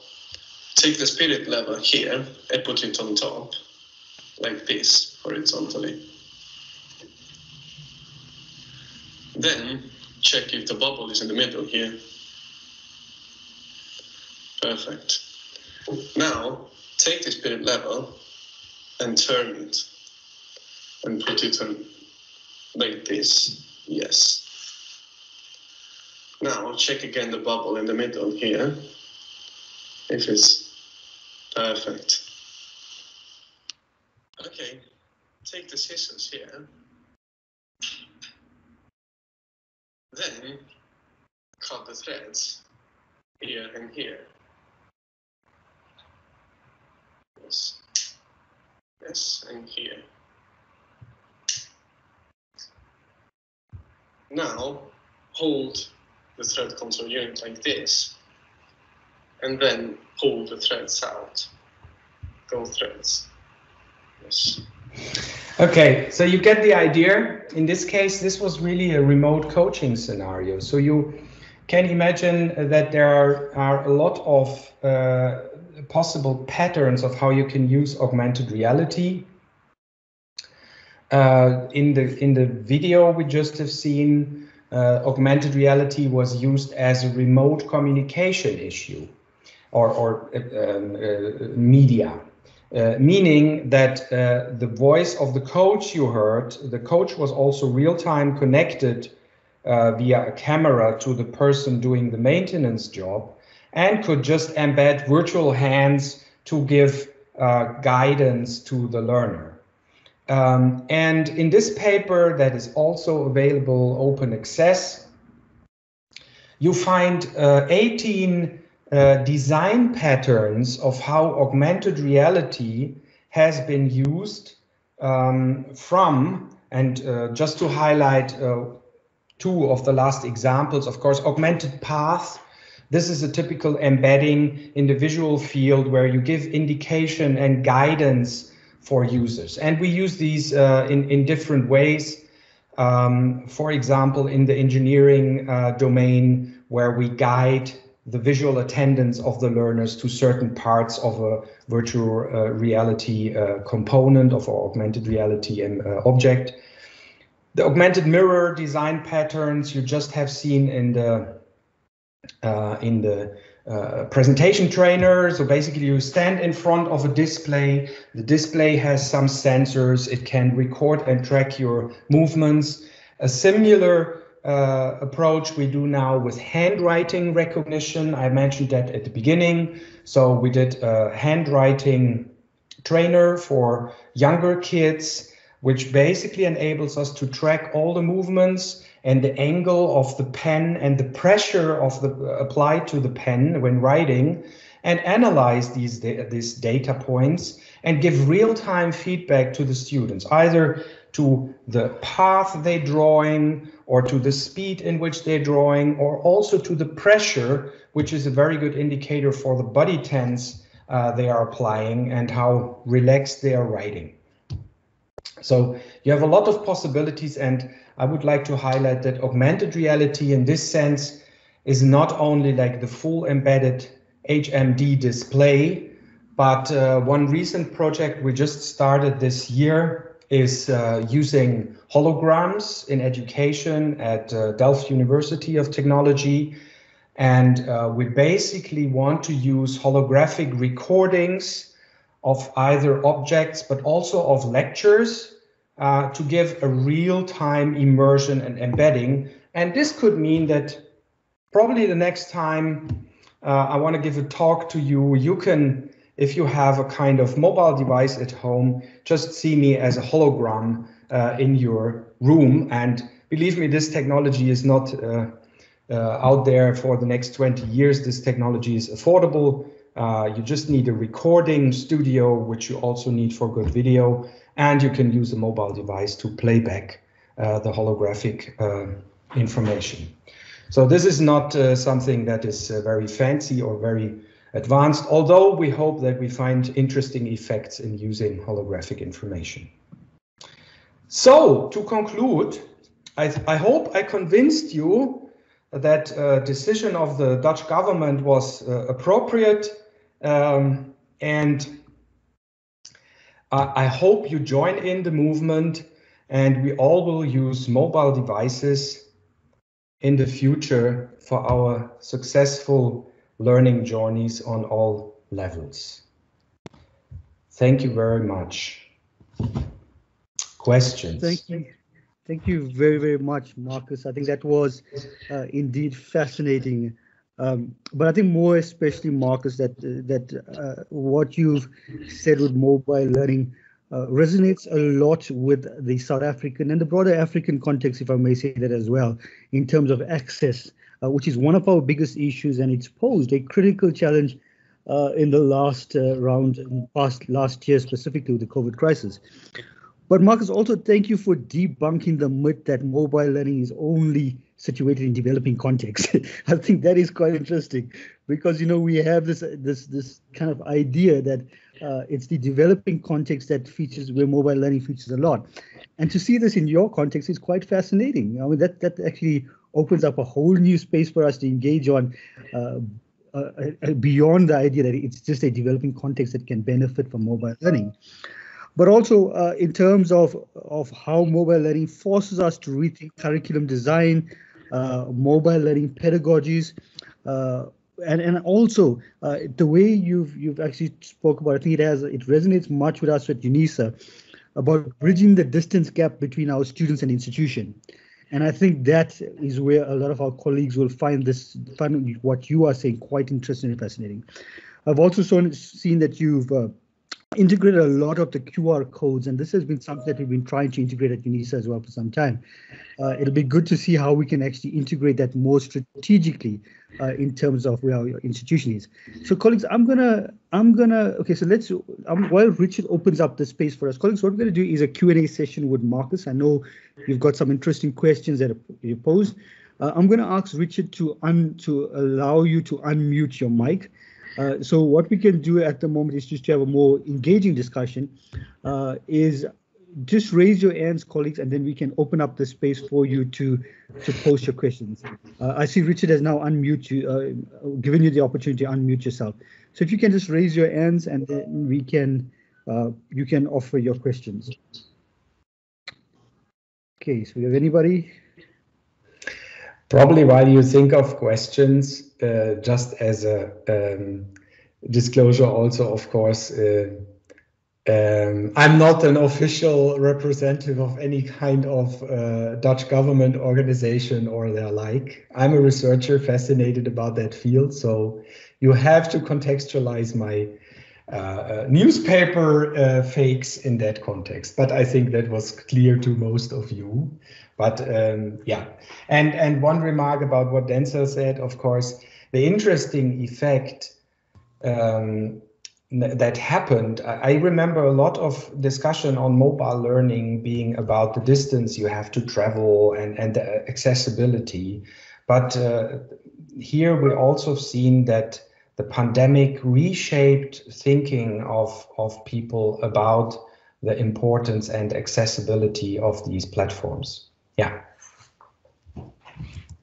S5: take the spirit level here and put it on top like this horizontally. Then check if the bubble is in the middle here. Perfect. Now take the spirit level and turn it and put it on like this. Yes. Now check again the bubble in the middle here. If it's perfect. Okay, take the scissors here. Then cut the threads here and here. Yes. Yes, and here. Now hold the thread control unit like this and then pull the threads out. Go threads. Yes.
S2: Okay, so you get the idea. In this case, this was really a remote coaching scenario. So you can imagine that there are, are a lot of uh, possible patterns of how you can use augmented reality. Uh, in the in the video we just have seen, uh, augmented reality was used as a remote communication issue or, or um, uh, media. Uh, meaning that uh, the voice of the coach you heard, the coach was also real time connected uh, via a camera to the person doing the maintenance job and could just embed virtual hands to give uh, guidance to the learner. Um, and in this paper that is also available open access, you find uh, 18 uh, design patterns of how augmented reality has been used um, from, and uh, just to highlight uh, two of the last examples, of course, augmented path. This is a typical embedding in the visual field where you give indication and guidance for users. And we use these uh, in, in different ways. Um, for example, in the engineering uh, domain, where we guide the visual attendance of the learners to certain parts of a virtual uh, reality uh, component of our augmented reality and, uh, object. The augmented mirror design patterns you just have seen in the uh, in the uh, presentation trainer. So basically you stand in front of a display. The display has some sensors. It can record and track your movements. A similar uh, approach we do now with handwriting recognition. I mentioned that at the beginning. So we did a handwriting trainer for younger kids, which basically enables us to track all the movements and the angle of the pen and the pressure of the applied to the pen when writing and analyze these these data points and give real-time feedback to the students either to the path they're drawing or to the speed in which they're drawing or also to the pressure, which is a very good indicator for the body tense uh, they are applying and how relaxed they are writing. So you have a lot of possibilities and I would like to highlight that augmented reality in this sense is not only like the full embedded HMD display, but uh, one recent project we just started this year is uh, using holograms in education at uh, Delft University of Technology. And uh, we basically want to use holographic recordings of either objects, but also of lectures uh, to give a real-time immersion and embedding. And this could mean that probably the next time uh, I want to give a talk to you, you can if you have a kind of mobile device at home, just see me as a hologram uh, in your room. And believe me, this technology is not uh, uh, out there for the next 20 years. This technology is affordable. Uh, you just need a recording studio, which you also need for good video, and you can use a mobile device to play back uh, the holographic uh, information. So this is not uh, something that is very fancy or very advanced, although we hope that we find interesting effects in using holographic information. So to conclude, I, I hope I convinced you that uh, decision of the Dutch government was uh, appropriate um, and I hope you join in the movement and we all will use mobile devices in the future for our successful learning journeys on all levels. Thank you very much. Questions?
S1: Thank you. Thank you very, very much, Marcus. I think that was uh, indeed fascinating. Um, but I think more especially, Marcus, that that uh, what you've said with mobile learning uh, resonates a lot with the South African and the broader African context, if I may say that as well, in terms of access, uh, which is one of our biggest issues, and it's posed a critical challenge uh, in the last uh, round, past last year specifically with the COVID crisis. But Marcus, also thank you for debunking the myth that mobile learning is only situated in developing contexts. I think that is quite interesting because you know we have this this this kind of idea that uh, it's the developing context that features where mobile learning features a lot, and to see this in your context is quite fascinating. I mean that that actually opens up a whole new space for us to engage on. Uh, uh, uh beyond the idea that it's just a developing context that can benefit from mobile learning but also uh, in terms of, of how mobile learning forces us to rethink curriculum design, mobile learning pedagogies, uh, and and also uh, the way you've you've actually spoke about. I think it has it resonates much with us at UNISA about bridging the distance gap between our students and institution. And I think that is where a lot of our colleagues will find this, find what you are saying quite interesting and fascinating. I've also seen that you've uh, integrated a lot of the QR codes, and this has been something that we've been trying to integrate at UNISA as well for some time. Uh, it'll be good to see how we can actually integrate that more strategically uh, in terms of where our institution is. So, colleagues, I'm gonna, I'm gonna, okay. So let's, um, while Richard opens up the space for us, colleagues, what we're gonna do is a Q&A session with Marcus. I know you've got some interesting questions that you posed. Uh, I'm gonna ask Richard to un to allow you to unmute your mic. Uh, so what we can do at the moment is just to have a more engaging discussion. Uh, is just raise your hands, colleagues, and then we can open up the space for you to to post your questions. Uh, I see Richard has now unmute you, uh, given you the opportunity to unmute yourself. So if you can just raise your hands, and then we can uh, you can offer your questions. Okay, so we have anybody?
S2: Probably while you think of questions, uh, just as a um, disclosure, also, of course, uh, um, I'm not an official representative of any kind of uh, Dutch government organization or their like. I'm a researcher fascinated about that field. So you have to contextualize my uh, uh, newspaper uh, fakes in that context. But I think that was clear to most of you. But um, yeah, and and one remark about what Denzel said, of course, the interesting effect um, that happened. I remember a lot of discussion on mobile learning being about the distance you have to travel and and the accessibility, but uh, here we also seen that the pandemic reshaped thinking of of people about the importance and accessibility of these platforms. Yeah.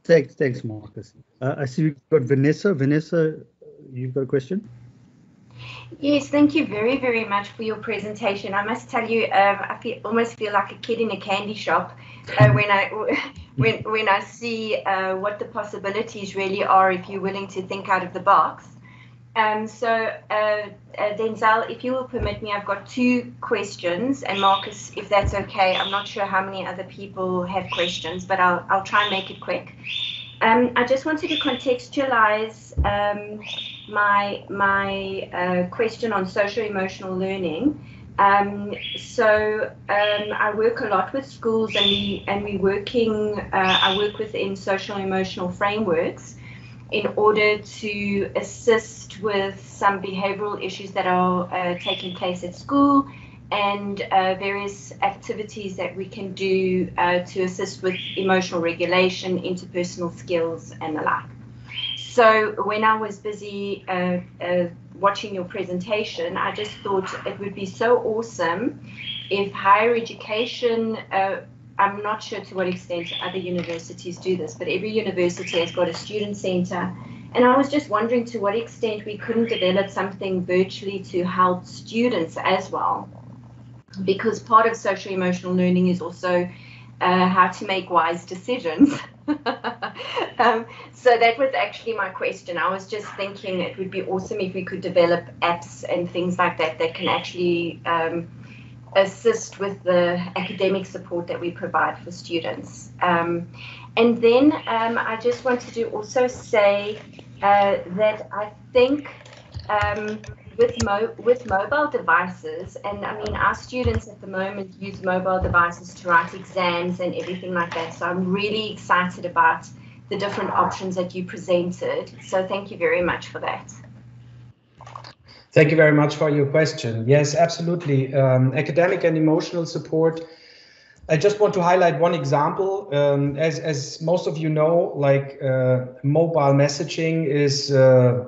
S1: Thanks, thanks, Marcus. Uh, I see we've got Vanessa. Vanessa, you've got a question?
S6: Yes, thank you very, very much for your presentation. I must tell you, um, I feel, almost feel like a kid in a candy shop uh, when I when when I see uh, what the possibilities really are if you're willing to think out of the box. Um, so, uh, uh, Denzel, if you will permit me, I've got two questions, and Marcus, if that's okay. I'm not sure how many other people have questions, but I'll, I'll try and make it quick. Um, I just wanted to contextualize um, my my uh, question on social emotional learning. Um, so um, I work a lot with schools, and we and we working. Uh, I work within social emotional frameworks in order to assist with some behavioral issues that are uh, taking place at school and uh, various activities that we can do uh, to assist with emotional regulation, interpersonal skills, and the like. So when I was busy uh, uh watching your presentation, I just thought it would be so awesome if higher education. Uh, I'm not sure to what extent other universities do this, but every university has got a student center. And I was just wondering to what extent we couldn't develop something virtually to help students as well because part of social emotional learning is also uh, how to make wise decisions. um, so that was actually my question. I was just thinking it would be awesome if we could develop apps and things like that that can actually um, assist with the academic support that we provide for students. Um, and then um, I just wanted to also say uh, that I think um, with mo- with mobile devices, and I mean our students at the moment use mobile devices to write exams and everything like that. So I'm really excited about the different options that you presented. So thank you very much for that.
S2: Thank you very much for your question. Yes, absolutely. Um, academic and emotional support. I just want to highlight one example. Um, as, as most of you know, like uh, mobile messaging is uh,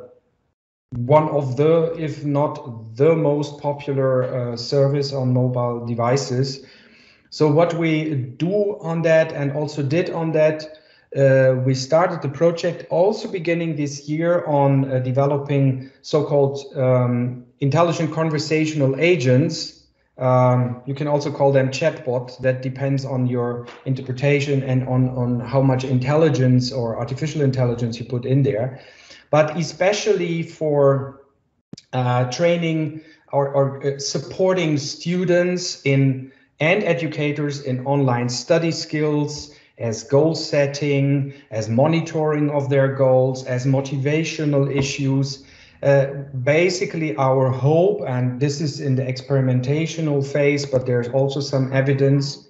S2: one of the, if not the most popular uh, service on mobile devices. So what we do on that and also did on that, uh, we started the project also beginning this year on uh, developing so-called um, intelligent conversational agents. Um, you can also call them chatbot. That depends on your interpretation and on, on how much intelligence or artificial intelligence you put in there but especially for uh, training or, or uh, supporting students in and educators in online study skills as goal setting, as monitoring of their goals, as motivational issues. Uh, basically, our hope, and this is in the experimentational phase, but there's also some evidence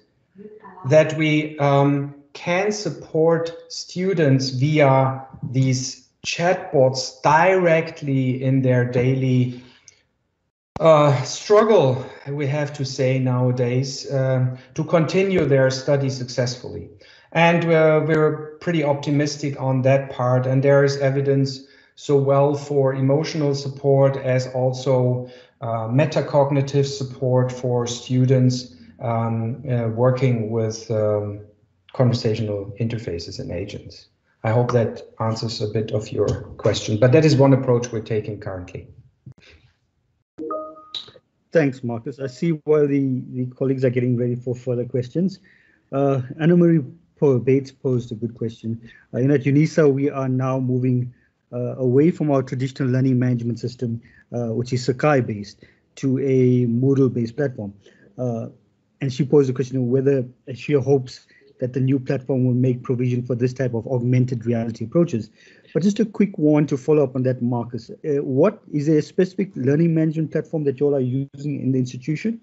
S2: that we um, can support students via these chatbots directly in their daily uh, struggle, we have to say nowadays, uh, to continue their study successfully. And we're pretty optimistic on that part. And there is evidence so well for emotional support as also uh, metacognitive support for students um, uh, working with um, conversational interfaces and agents. I hope that answers a bit of your question, but that is one approach we're taking currently.
S1: Thanks, Marcus. I see while the, the colleagues are getting ready for further questions. Uh, Anna-Marie Bates posed a good question. Uh, in at UNISA, we are now moving uh, away from our traditional learning management system, uh, which is Sakai-based, to a Moodle-based platform. Uh, and she posed a question of whether she hopes that the new platform will make provision for this type of augmented reality approaches. But just a quick one to follow up on that, Marcus. Uh, what is a specific learning management platform that you all are using in the institution?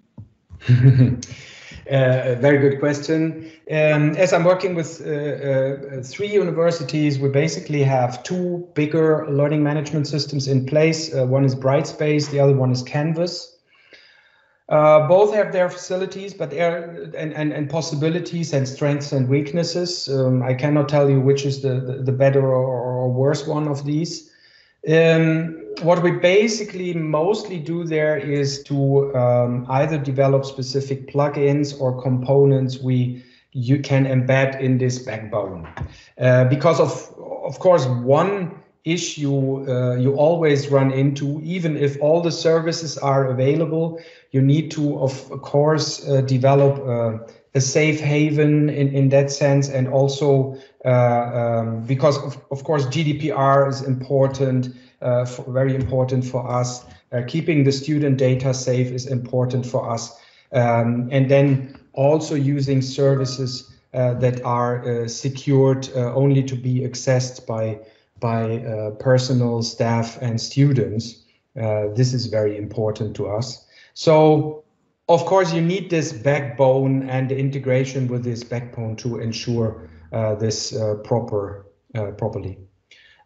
S2: Uh, very good question. Um, as I'm working with uh, uh, three universities, we basically have two bigger learning management systems in place. Uh, one is Brightspace, the other one is Canvas. Uh, both have their facilities, but and, and, and possibilities and strengths and weaknesses. Um, I cannot tell you which is the, the, the better or, or, worse one of these. Um, what we basically mostly do there is to um, either develop specific plugins or components we you can embed in this backbone. Uh, because of of course one issue uh, you always run into, even if all the services are available, you need to, of course, uh, develop uh, a safe haven in, in that sense. And also, uh, um, because of, of course, GDPR is important, for, very important for us. Uh, keeping the student data safe is important for us. Um, and then also using services uh, that are uh, secured uh, only to be accessed by by uh, personal staff and students. Uh, this is very important to us. So, of course, you need this backbone and the integration with this backbone to ensure uh, this proper properly.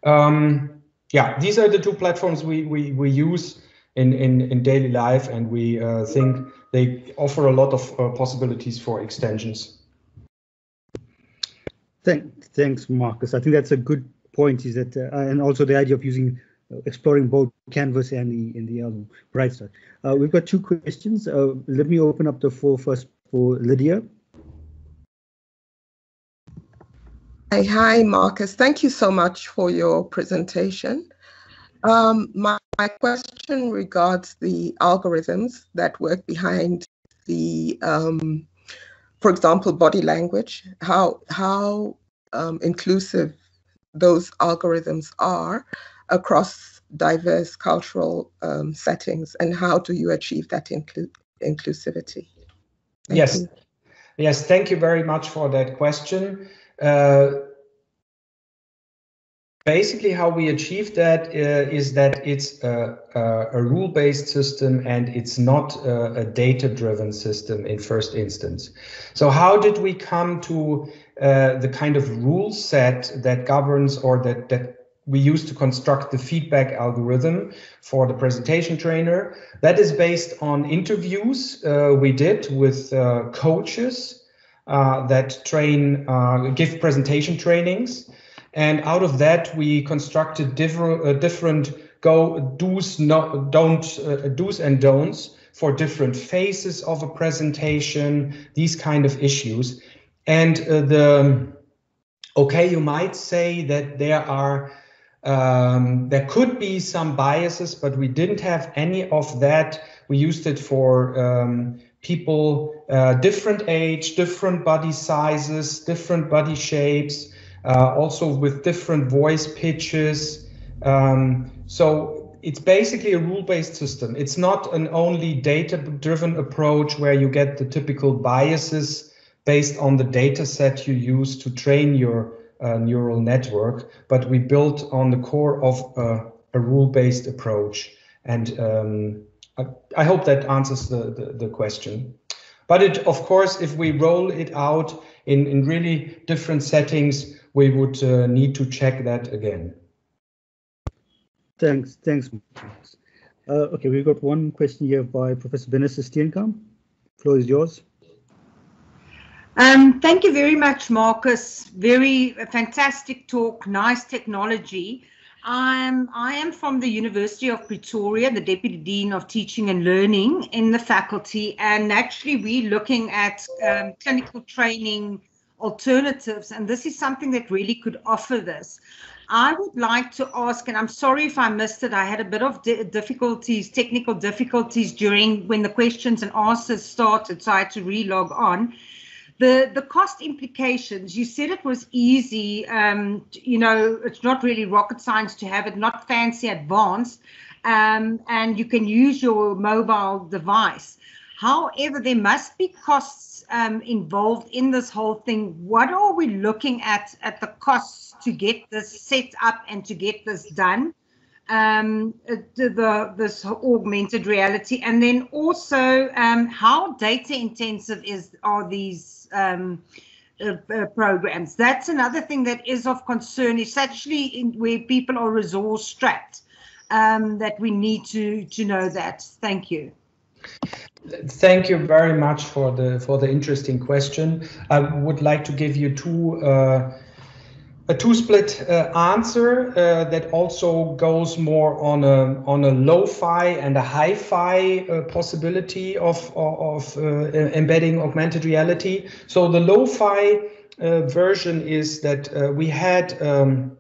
S2: Um, yeah, these are the two platforms we we, we use in, in in daily life, and we think they offer a lot of possibilities for extensions.
S1: Thank, thanks, Marcus. I think that's a good point. Is that uh, and also the idea of using uh, exploring both Canvas and the in the um, Brightstart. Uh, we've got two questions. Uh, let me open up the floor first for Lydia.
S7: Hi, hi, Marcus. Thank you so much for your presentation. Um, my, my question regards the algorithms that work behind the um, for example, body language, how how um, inclusive those algorithms are across diverse cultural um, settings, and how do you achieve that inclu inclusivity?
S2: Thank yes, you. yes, thank you very much for that question. Uh, basically how we achieve that uh, is that it's a, a, a rule-based system and it's not a, a data-driven system in first instance. So how did we come to uh, the kind of rule set that governs or that, that we use to construct the feedback algorithm for the presentation trainer? That is based on interviews uh, we did with uh, coaches uh, that train, uh, give presentation trainings. And out of that, we constructed different, uh, different go do's, not don't, uh, do's and don'ts for different phases of a presentation, these kind of issues. And uh, the, okay, you might say that there are, um, there could be some biases, but we didn't have any of that. We used it for um, people, uh, different age, different body sizes, different body shapes, uh, also with different voice pitches. Um, so it's basically a rule-based system. It's not an only data-driven approach where you get the typical biases based on the data set you use to train your uh, neural network, but we built on the core of uh, a rule-based approach. And um, I, I, hope that answers the, the, the question. But it, of course, if we roll it out in, in really different settings, we would uh, need to check that again.
S1: Thanks, thanks. Uh, okay, we've got one question here by Professor Vanessa Steenkamp. Floor is yours.
S8: Um, thank you very much, Marcus. Very fantastic talk, nice technology. I'm, I am from the University of Pretoria, the Deputy Dean of Teaching and Learning in the faculty, and actually we're looking at um, clinical training alternatives. And this is something that really could offer this. I would like to ask, and I'm sorry if I missed it, I had a bit of difficulties, technical difficulties during when the questions and answers started, so I had to relog on. The, the cost implications, you said it was easy, um, you know, it's not really rocket science to have it, not fancy advanced, um, and you can use your mobile device. However, there must be costs um, involved in this whole thing. What are we looking at at the costs to get this set up and to get this done? Um, the, the this augmented reality, and then also um, how data intensive is are these um, uh, uh, programs? That's another thing that is of concern. Actually in, where people are resource strapped. Um, that we need to to know that. Thank you.
S2: Thank you very much for the for the interesting question. I would like to give you two uh, a two split uh, answer uh, that also goes more on a on a lo-fi and a hi-fi uh, possibility of of, uh, embedding augmented reality. So the lo-fi uh, version is that we had um,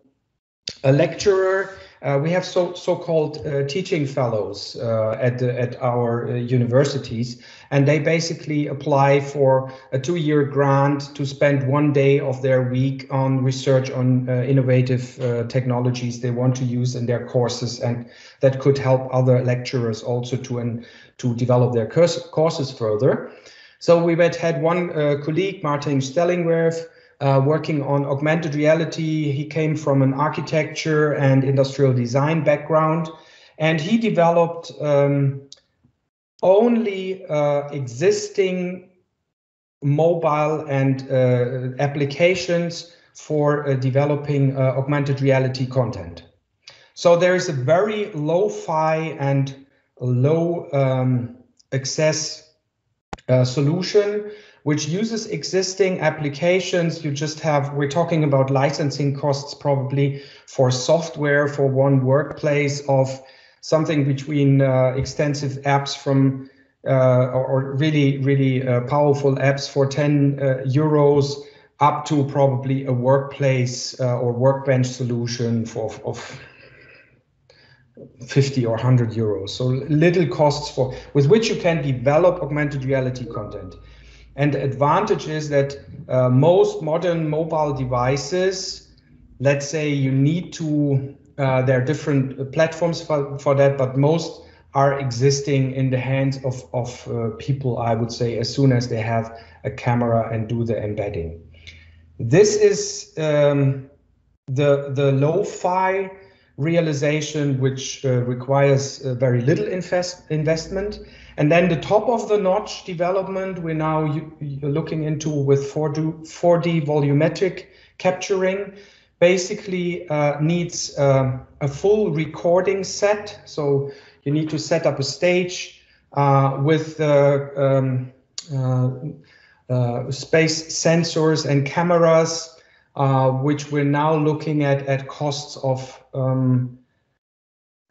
S2: a lecturer uh, we have so so-called uh, teaching fellows uh, at the, at our uh, universities, and they basically apply for a two-year grant to spend one day of their week on research on uh, innovative uh, technologies they want to use in their courses, and that could help other lecturers also to to develop their courses further. So we had, had one colleague, Martijn Stellingwerff, uh, working on augmented reality. He came from an architecture and industrial design background, and he developed um, only uh, existing mobile and uh, applications for uh, developing uh, augmented reality content. So there is a very low-fi and low um, access uh, solution which uses existing applications. You just have, we're talking about licensing costs probably for software for one workplace of something between uh, extensive apps from uh, or, really, really uh, powerful apps for 10 uh, euros up to probably a workplace uh, or workbench solution for of 50 or 100 euros. So little costs for with which you can develop augmented reality content. And the advantage is that uh, most modern mobile devices, let's say you need to, uh, there are different platforms for, for that, but most are existing in the hands of, of uh, people, I would say, as soon as they have a camera and do the embedding. This is um, the, the lo-fi realization, which uh, requires uh, very little invest investment. And then the top of the notch development we're now looking into with 4D, 4D volumetric capturing basically uh, needs uh, a full recording set. So you need to set up a stage uh, with uh, um, uh, space sensors and cameras, which we're now looking at at costs of um,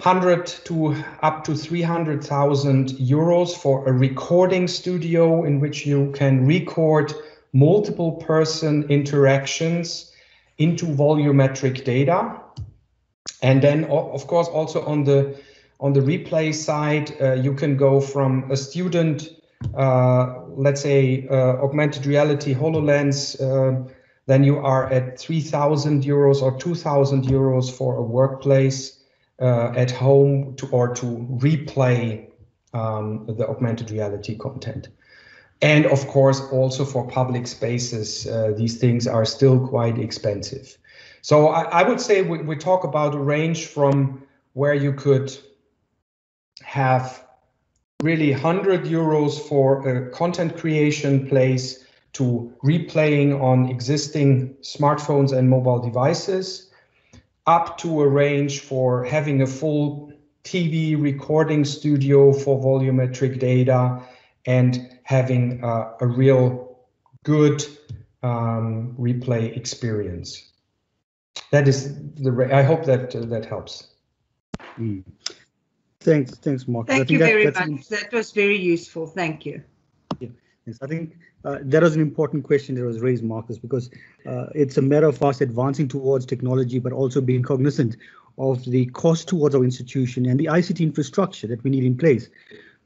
S2: 100 to up to 300,000 euros for a recording studio in which you can record multiple person interactions into volumetric data. And then, of course, also on the on the replay side, uh, you can go from a student, uh, let's say, uh, augmented reality HoloLens, uh, then you are at 3,000 euros or 2,000 euros for a workplace uh, at home to, or to replay um, the augmented reality content. And of course, also for public spaces, uh, these things are still quite expensive. So I, I would say we, we talk about a range from where you could have really 100 euros for a content creation place to replaying on existing smartphones and mobile devices, up to a range for having a full TV recording studio for volumetric data and having uh, a real good um, replay experience. That is the. I hope that uh, that helps.
S1: Mm. Thanks, thanks, Mark.
S8: Thank you that, very much. An, that was very useful. Thank you.
S1: Yeah, yes, I think uh, that was an important question that was raised, Marcus, because uh, it's a matter of us advancing towards technology, but also being cognizant of the cost towards our institution and the ICT infrastructure that we need in place.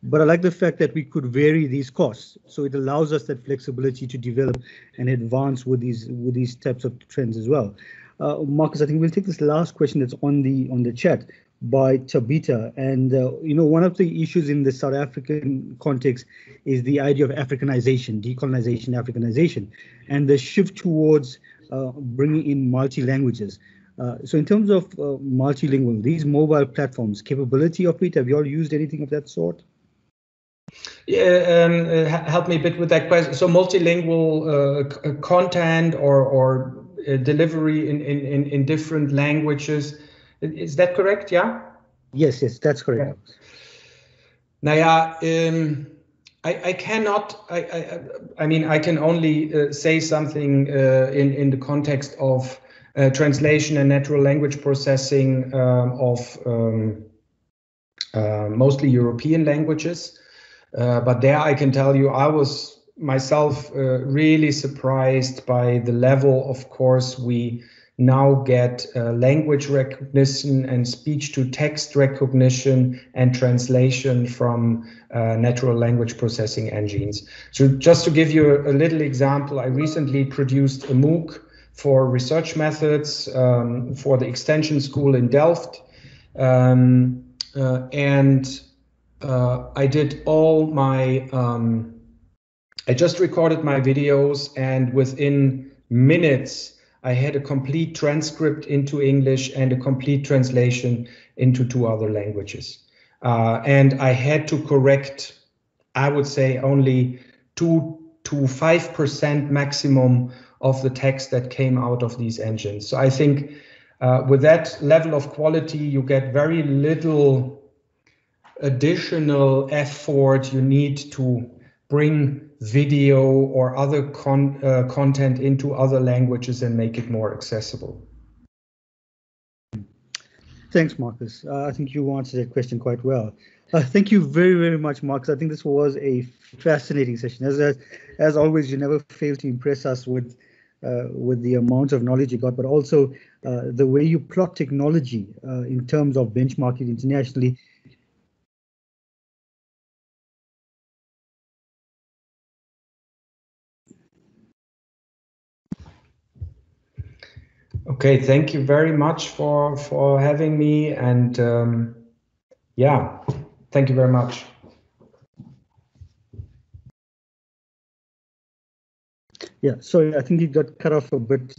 S1: But I like the fact that we could vary these costs, so it allows us that flexibility to develop and advance with these with these types of trends as well. Uh, Marcus, I think we'll take this last question that's on the on the chat by Tabita. And, uh, you know, one of the issues in the South African context is the idea of Africanization, decolonization, Africanization, and the shift towards uh, bringing in multi-languages. Uh, so in terms of uh, multilingual, these mobile platforms, capability of it, have you all used anything of that sort?
S2: Yeah, um, uh, help me a bit with that question. So multilingual uh, content or, or delivery in, in, in different languages, is that correct? Yeah.
S1: Yes, yes, that's correct.
S2: Yeah. Naja, um, I, I cannot. I, I, I mean, I can only uh, say something uh, in in the context of uh, translation and natural language processing um, of um, uh, mostly European languages. Uh, but there, I can tell you, I was myself uh, really surprised by the level. Of course, we now get uh, language recognition and speech to text recognition and translation from uh, natural language processing engines. So just to give you a, little example, I recently produced a MOOC for research methods um, for the extension school in Delft. Um, uh, and uh, I did all my um, I just recorded my videos and within minutes, I had a complete transcript into English and a complete translation into two other languages. Uh, and I had to correct, I would say, only two to 5% maximum of the text that came out of these engines. So I think uh, with that level of quality, you get very little additional effort you need to bring video or other con uh, content into other languages and make it more accessible.
S1: Thanks, Marcus. Uh, I think you answered that question quite well. Uh, thank you very, very much, Marcus. I think this was a fascinating session. As as, as always, you never fail to impress us with uh, with the amount of knowledge you got, but also uh, the way you plot technology uh, in terms of benchmarking internationally
S2: Okay, thank you very much for for having me, and um, yeah, thank you very much.
S1: Yeah, sorry, I think it got cut off a bit.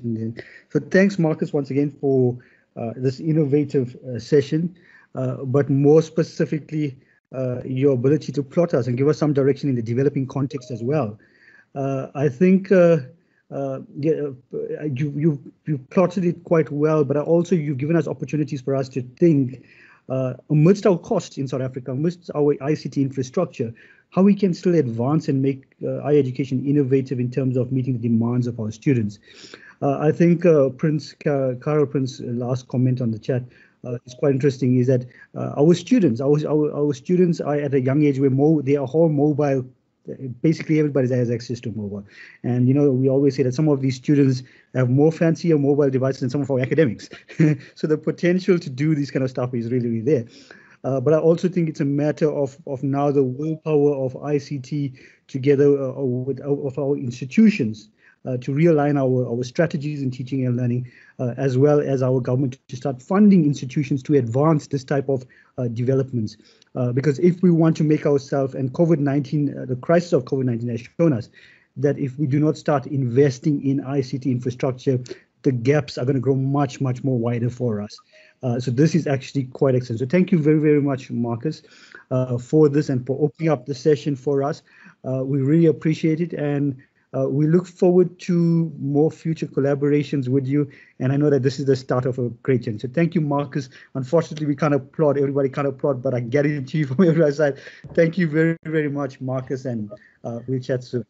S1: So thanks, Marcus, once again for uh, this innovative uh, session, uh, but more specifically, uh, your ability to plot us and give us some direction in the developing context as well. Uh, I think uh, yeah, uh, you you you plotted it quite well, but also you've given us opportunities for us to think uh, amidst our costs in South Africa, amidst our ICT infrastructure, how we can still advance and make uh, higher education innovative in terms of meeting the demands of our students. Uh, I think uh, Prince Carol Prince's last comment on the chat uh, is quite interesting. Is that our students, our, our our students are at a young age where mo- they are all mobile basically everybody has access to mobile. And you know, we always say that some of these students have more fancier mobile devices than some of our academics. so the potential to do this kind of stuff is really, really there. Uh, but I also think it's a matter of of now the willpower of ICT together uh, with of our institutions uh, to realign our, our strategies in teaching and learning, uh, as well as our government to start funding institutions to advance this type of uh, developments. Uh, because if we want to make ourselves, and COVID-19, uh, the crisis of COVID-19 has shown us that if we do not start investing in ICT infrastructure, the gaps are going to grow much, much more wider for us. Uh, so this is actually quite excellent. So thank you very, very much, Marcus, uh, for this and for opening up the session for us. Uh, we really appreciate it. And uh, we look forward to more future collaborations with you. And I know that this is the start of a great journey. So thank you, Marcus. Unfortunately, we can't applaud, everybody can't applaud, but I guarantee you from every side, thank you very, very much, Marcus, and uh, we'll chat soon.